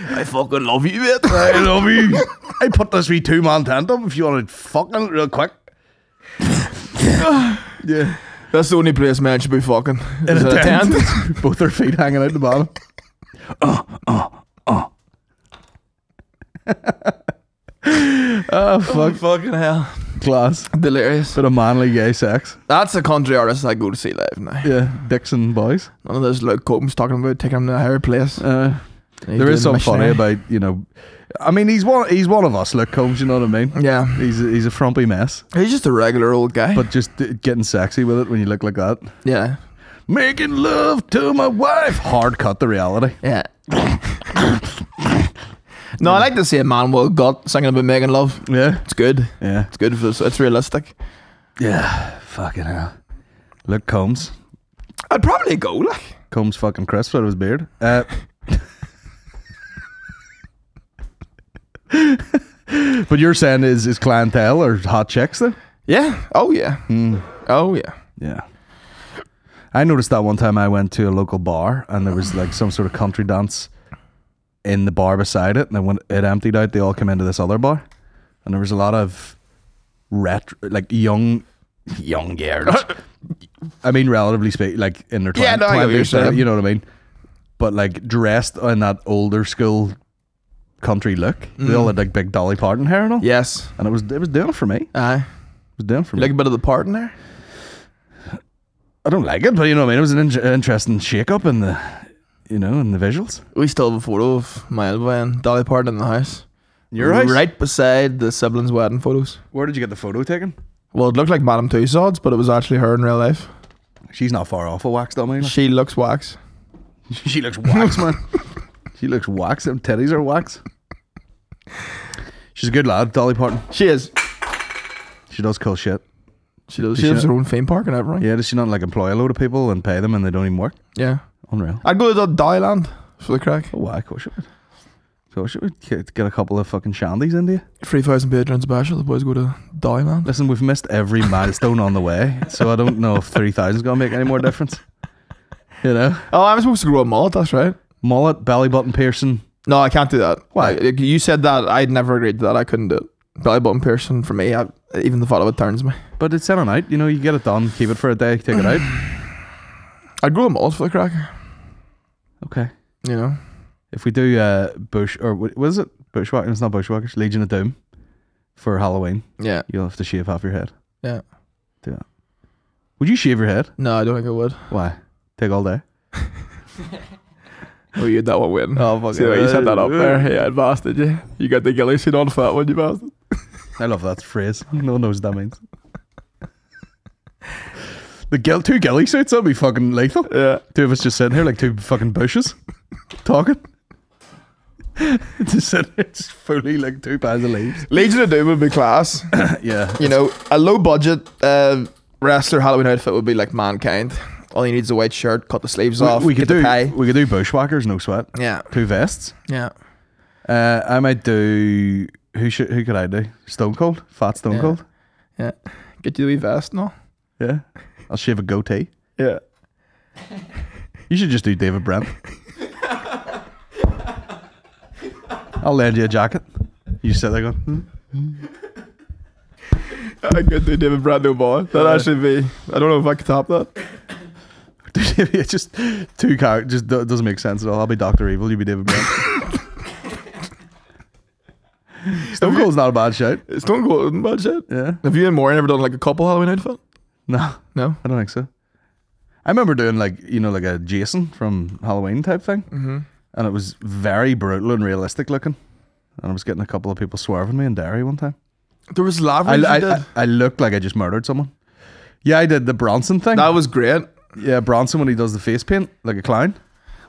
I fucking love you, mate. I love you. I put this wee two man tent up if you want to fucking real quick. yeah. That's the only place men should be fucking. In Is a it tent. Both their feet hanging out the bottom. Uh oh. Oh, fuck. fucking hell. Class. Delirious. Bit of manly gay sex. That's a country artist I go to see live now. Yeah. Dixon boys. None of those Luke Combs talking about taking him to a higher place. Uh, there is something funny about, you know, I mean, he's one he's one of us, Luke Combs, you know what I mean? Yeah. He's a, he's a frumpy mess, He's just a regular old guy. but just getting sexy with it when you look like that. yeah. Making love to my wife. Hard cut the reality. Yeah. no, I like to see a man with a gut singing about making love. Yeah. It's good. Yeah. It's good. For, it's realistic. Yeah. Fucking hell. Luke Combs. I'd probably go like. Combs fucking crisp out of his beard. Uh, but you're saying is is clientele or hot chicks though? Yeah. Oh yeah. Oh yeah. Yeah. I noticed that one time I went to a local bar and there was like some sort of country dance in the bar beside it, and then when it emptied out, they all came into this other bar, and there was a lot of retro, like young, young girls. I mean, relatively speaking, like in their Yeah, no, I get what you're 20s, uh, saying. you know what I mean? But like dressed in that older school country look, they Mm. all had like big Dolly Parton hair and all, Yes. and it was it was doing it for me. It Aye. was doing it for You me. like a bit of the part in there? I don't like it, but you know what I mean. It was an in- interesting shake up in the, you know, in the visuals. We still have a photo of my Elba and Dolly Parton in the house. Your house? Right beside the siblings' wedding photos. Where did you get the photo taken? Well, it looked like Madame Tussauds, but it was actually her in real life. She's not far off a wax dummy. like. She looks wax. She looks wax, man. She looks wax. Them titties are wax. She's a good lad, Dolly Parton. She is. She does cool shit. She does. Does She she has her own theme park and everything. Yeah, does she not like employ a load of people and pay them and they don't even work? Yeah. Unreal. I'd go to the Dollyland for the crack. Oh, why? Of course you would. Of course you would. Get, get a couple of fucking shandies into you. 3,000 patron special. The boys go to Dollyland. Listen, we've missed every milestone on the way, so I don't know if 3,000 is going to make any more difference. You know? Oh, I'm supposed to grow a mullet. That's right. Mullet, belly button piercing. No, I can't do that. Why? You said that. I'd never agreed to that. I couldn't do it. Belly button piercing for me. I, even the thought of it turns me. But it's in and out. You know, you get it done, keep it for a day, take it out. I'd grow a mullet for the crack. Okay. You know. If we do uh, bush or what was it bushwhackers? It's not bushwhackers. Legion of Doom for Halloween. Yeah. You'll have to shave half your head. Yeah. Do that. Would you shave your head? No, I don't think I would. Why? Take all day. Oh, you had that one win. Oh, fuck See it. you set that up there? Yeah, advanced, did you? You got the ghillie suit on fat one, you bastard. I love that phrase. No one knows what that means. the gill, two ghillie suits. That'd be fucking lethal. Yeah. Two of us just sitting here like two fucking bushes, talking. just sitting here, just fully like two piles of leaves. Legion of Doom would be class. Yeah. you know, a low budget uh, wrestler Halloween outfit would be like Mankind. All you need is a white shirt, cut the sleeves off, we, we get could do we could do bushwhackers, no sweat. Yeah. Two vests. Yeah. Uh, I might do. Who should? Who could I do? Stone Cold, Fat Stone Yeah. Cold. Yeah. Get you the wee vest, no? Yeah. I'll shave a goatee. Yeah. You should just do David Brent. I'll lend you a jacket. You sit there going. Hmm? I could do David Brando boy. That'd actually be. I don't know if I could top that. it's just two characters. Just do- doesn't make sense at all. I'll be Doctor Evil. You be David Brent. Stone Cold's not a bad shout. Stone Cold isn't a bad shit. Yeah. Have you and Maureen ever done like a couple Halloween outfit? No, No. I don't think so. I remember doing like you know like a Jason from Halloween type thing, Mm-hmm. and it was very brutal and realistic looking. And I was getting a couple of people swerving me in Derry one time. There was I, I. I, I looked like I just murdered someone. Yeah, I did the Bronson thing. that was great. yeah, Bronson when he does the face paint like a clown.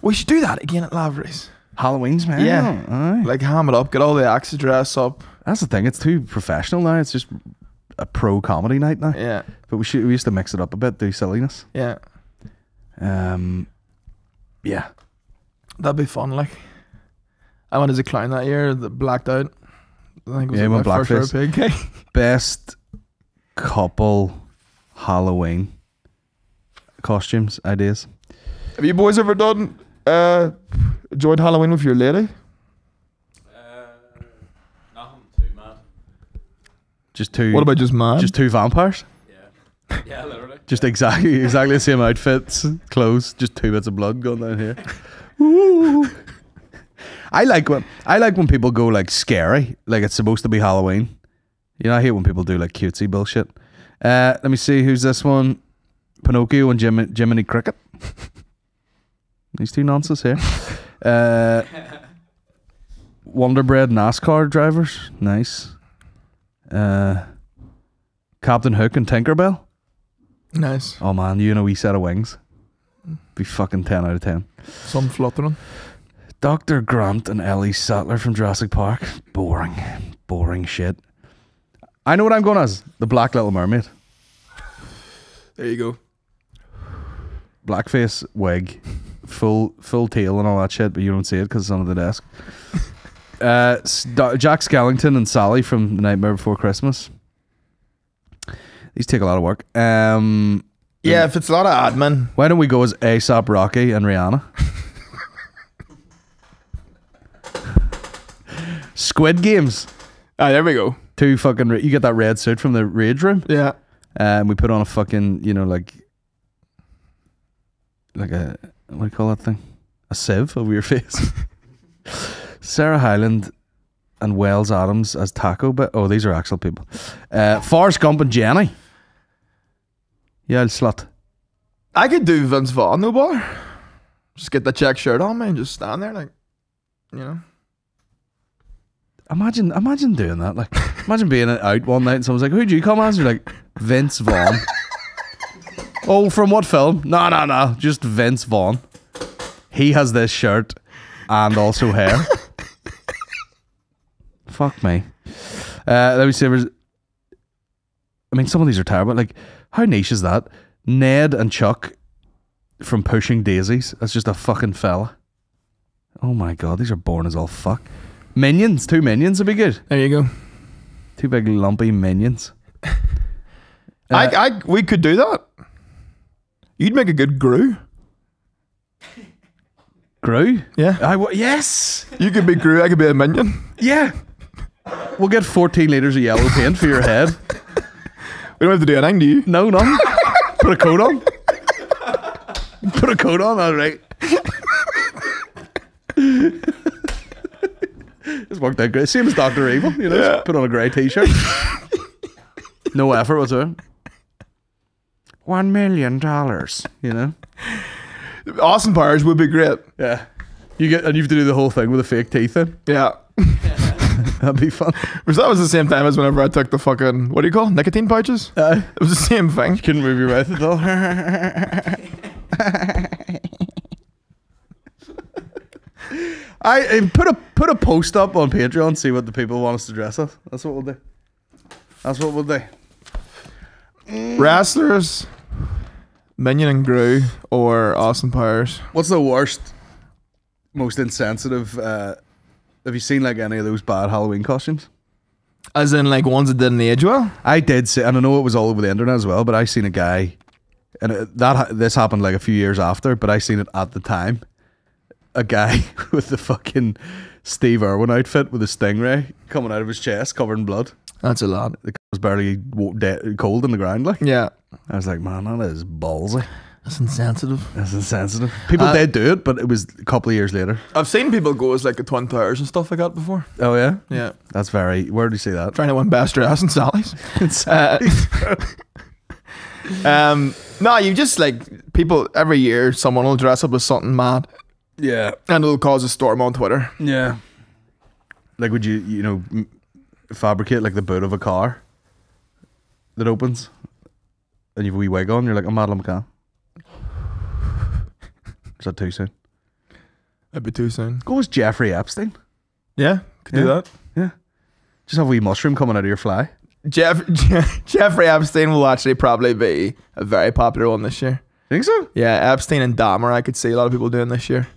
We should do that again at Lavery's. Halloween's man. Yeah. aye. Like ham it up, get all the acts dress up. that's the thing. It's too professional now. It's just a pro comedy night now. Yeah. But we should we used to mix it up a bit, do silliness. Yeah. Um, yeah. That'd be fun. Like, I went as a clown that year. That blacked out. I think it was Yeah, you my went first blackface. pig. Best couple Halloween. costumes ideas. Have you boys ever done uh, enjoyed Halloween with your lady? Uh, nothing too mad. Just two. What about just mine? just two vampires? Yeah. yeah, literally. Just exactly exactly the same outfits, clothes, just two bits of blood going down here. Ooh. I like when I like when people go like scary, like it's supposed to be Halloween. You know, I hate when people do like cutesy bullshit. Uh, let me see who's this one. Pinocchio and Jim, Jiminy Cricket. These two nonsense here. Uh, Wonder Bread NASCAR drivers, nice. Uh, Captain Hook and Tinkerbell. nice. Oh man, you and a wee set of wings. Be fucking ten out of ten. Some fluttering. Doctor Grant and Ellie Sattler from Jurassic Park. Boring, boring shit. I know what I'm going as. The Black Little Mermaid. There you go. Blackface wig, full full tail and all that shit, but you don't see it because it's under the desk. Uh, Jack Skellington and Sally from The Nightmare Before Christmas. These take a lot of work. Um, Yeah, if it's a lot of admin. why don't we go as ASAP Rocky and Rihanna? Squid Games. Ah, there we go. Two fucking. ra- You get that red suit from the rage room, Yeah. and we put on a fucking. You know, like. Like a what do you call that thing? A sieve over your face. Sarah Hyland and Wells Adams as Taco Bell. Oh, these are actual people. Uh, Forrest Gump and Jenny. Yeah, I'll slut. I could do Vince Vaughn, no bar. Just get the check shirt on me and just stand there like, you know. Imagine, imagine doing that. Like, imagine being out one night and someone's like, "Who'd you come as?" You're like, "Vince Vaughn." oh, from what film? No, no, no, just Vince Vaughn. He has this shirt and also hair. Fuck me. Uh, let me see. there's- I mean, some of these are terrible. Like, how niche is that? Ned and Chuck from Pushing Daisies. That's just a fucking fella. Oh my god, these are born as all fuck. Minions, two minions would be good. There you go. Two big lumpy minions. I, Uh, I, we could do that. You'd make a good Gru. Gru? Yeah. I w- yes. You could be Gru. I could be a minion. Yeah. We'll get 14 litres of yellow paint for your head. We don't have to do anything, do you? No, none. Put a coat on. Put a coat on, all right. It's worked out great. Same as Doctor Evil, you know. just Put on a grey t-shirt. no effort whatsoever. One million dollars, you know. Austin Powers would be great. Yeah. You get and you have to do the whole thing with a fake teeth in. Yeah. That'd be fun. Which that was the same time as whenever I took the fucking, what do you call it? Nicotine pouches? Uh, It was the same thing. You couldn't move your mouth at all. I uh, put a put a post up on Patreon. See what the people want us to dress as. That's what we'll do. That's what we'll do. Wrestlers, Minion and Gru, or Austin Powers. What's the worst, most insensitive? Uh, have you seen like any of those bad Halloween costumes? As in, like, ones that didn't age well? I did see, and I know it was all over the internet as well. But I seen a guy, and it, that this happened like a few years after, but I seen it at the time. A guy with the fucking Steve Irwin outfit with a stingray coming out of his chest, covered in blood. That's a lot. The guy was barely cold in the ground. Like Yeah. I was like, man, that is ballsy. That's insensitive. That's insensitive. People Uh, did do it, but it was a couple of years later. I've seen people go as like the Twin Towers and stuff like that before. Oh yeah, Yeah. that's very. Where do you see that? Trying to win best dress and Sally's. It's- Uh, um, no, you just like people every year. Someone will dress up as something mad, yeah, and it'll cause a storm on Twitter. yeah. Like, would you, you know, m- fabricate like the boot of a car that opens, and you've a wee wig on? You're like, I'm Madeleine McCann. Is that too soon? That'd be too soon. Go as Jeffrey Epstein. Yeah, could do Yeah. that. Yeah. Just have a wee mushroom coming out of your fly. Jeff Jeffrey Epstein will actually probably be a very popular one this year. Think so? Yeah, Epstein and Dahmer, I could see a lot of people doing this year.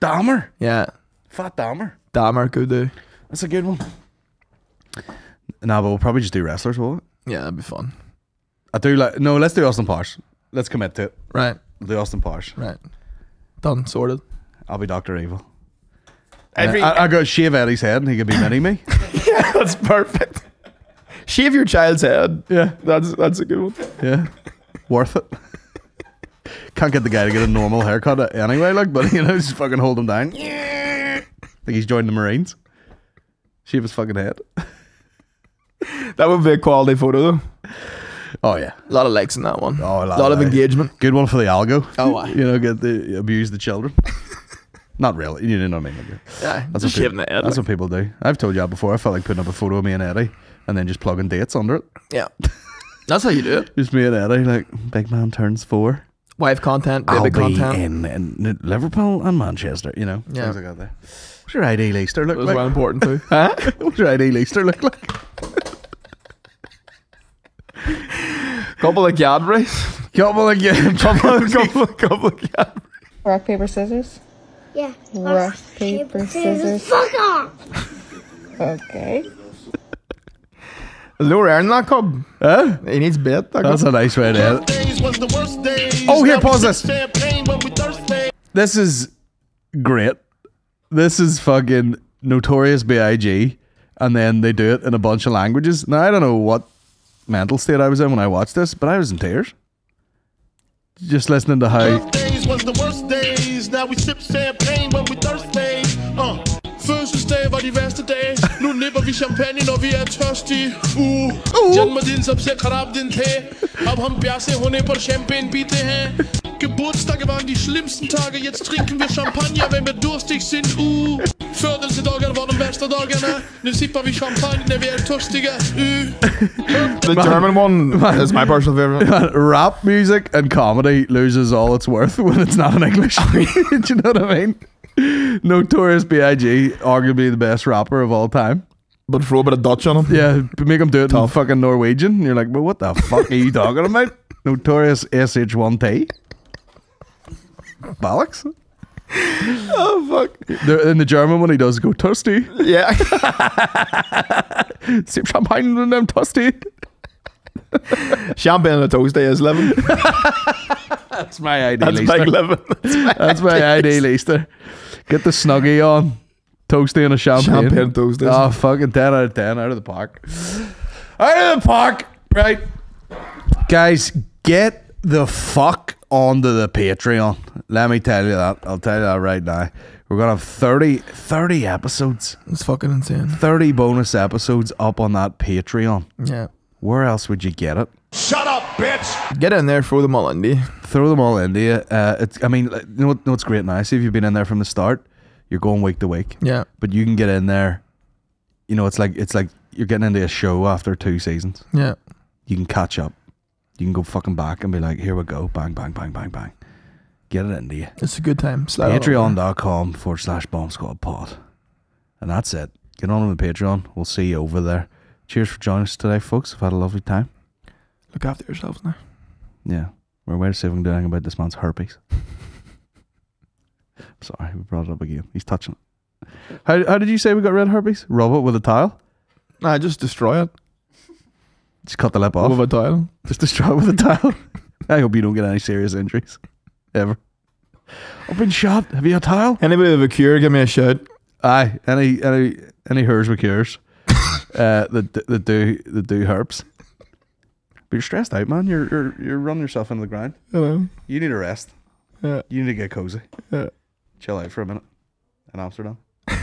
Dahmer. Yeah, Fat Dahmer. Dahmer could do. That's a good one. Nah, but we'll probably just do wrestlers, will it? Yeah, that'd be fun. I do like no. Let's do Austin Powers. Let's commit to it. Right. The Austin Powers. Right. Done. Sorted. I'll be Doctor Evil. Every- I, I go shave Eddie's head, and he could be mini me. yeah, that's perfect. Shave your child's head. Yeah. That's that's a good one. Yeah, worth it. Can't get the guy to get a normal haircut anyway, like, but you know, just fucking hold him down. Yeah. Think he's joined the Marines. Shave his fucking head. That would be a quality photo though. Oh yeah, A lot of likes in that one. Oh, a lot lot of of engagement. good one for the algo. Oh, aye. you know, get the abuse the children. Not really, you know what I mean. Like, Yeah, That's just what shaving people, the head. That's like. what people do. I've told you that before. I felt like putting up a photo of me and Eddie, and then just plugging dates under it. yeah, that's how you do it. Just me and Eddie, like big man turns four. Wife content, baby I'll content. in, in Liverpool and Manchester. You know, Yeah. things like that. There. What's your ideal Easter look That's like? well important too. huh? What's your ideal Easter look like? Couple of Cadbury's. Couple again. Couple, couple, couple of Cadbury's. Rock, paper, scissors? Yeah. Rock, paper, scissors. Fuck off! Okay. There's no that cub. Huh? He needs bait. That That's a nice way to end it. Oh, here, pause this. This is great. This is fucking Notorious B.I.G. And then they do it in a bunch of languages. Now, I don't know what mental state I was in when I watched this, but I was in tears. Just listening to how. Days was the worst days. Now we sip champagne when we thirsty. Uh. Var de værste dage. Nu nipper vi champagne, når vi er tørstige. Uh. Jannmadin सबसे खराब दिन थे. अब हम प्यासे होने पर Champagne पीते हैं. Geburtstage waren die schlimmsten Tage. Jetzt trinken wir Champagner, wenn wir durstig sind. Uh. Födelsedagar var de värsta dagarna. Nu sippar vi champagne när vi är törstiga. Uh. The German one is my personal favorite. rap music and comedy loses all its worth when it's not in English. Do you know what I mean? Notorious B.I.G. arguably the best rapper of all time. But throw a bit of Dutch on him. Yeah, make him do it in fucking Norwegian. And you're like, but what the fuck are you talking about? Notorious SH1T. Bollocks. Oh fuck. The, in the German one, he does go thirsty. Yeah. Sip champagne and them thirsty. Champagne on a toast day is living. That's my ideal That's Easter. big living. That's my ideal Easter. Get the snuggie on. Toasty and a champagne. Champagne toast, isn't Oh, fucking 10 out of 10. Out of the park. Out of the park. Right. Guys, get the fuck onto the Patreon. Let me tell you that. I'll tell you that right now. We're going to have 30, 30 episodes, It's fucking insane. 30 bonus episodes up on that Patreon. Yeah. Where else would you get it? Shut up, bitch! Get in there, throw them all in you. throw them all into you. Uh, it's, I mean, you know, what, you know what's great now? See if you've been in there from the start, you're going week to week. Yeah. But you can get in there. You know, it's like it's like you're getting into a show after two seasons. Yeah. You can catch up. You can go fucking back and be like, here we go, bang, bang, bang, bang, bang. Get it into you. It's a good time. Slide on over. Patreon.com forward slash bomb squad pod. And that's it. Get on with the Patreon. We'll see you over there. Cheers for joining us today, folks. I've had a lovely time. Look after yourselves now. Yeah. We're waiting to see if we can do anything about this man's herpes. Sorry, we brought it up again. He's touching it. How, how did you say we got rid of herpes? Rub it with a tile? Nah, just destroy it Just cut the lip off. with a tile. Just destroy it with a tile. I hope you don't get any serious injuries. Ever. I've been shot. Have you a tile? Anybody with a cure, give me a shout. Aye. Any any any hers with cures. uh that that do that do herbs. But you're stressed out, man. You're you're you're running yourself into the ground. Hello. You need a rest. Yeah. You need to get cozy. Yeah. Chill out for a minute. In Amsterdam.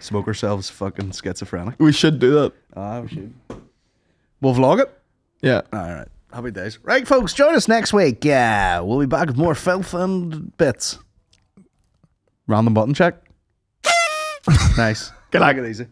Smoke ourselves fucking schizophrenic. We should do that. Ah, we should. We'll vlog it. Yeah. All right. Happy days. Right, folks, join us next week. Yeah, we'll be back with more filth and bits. Random button check. nice. Get like it easy.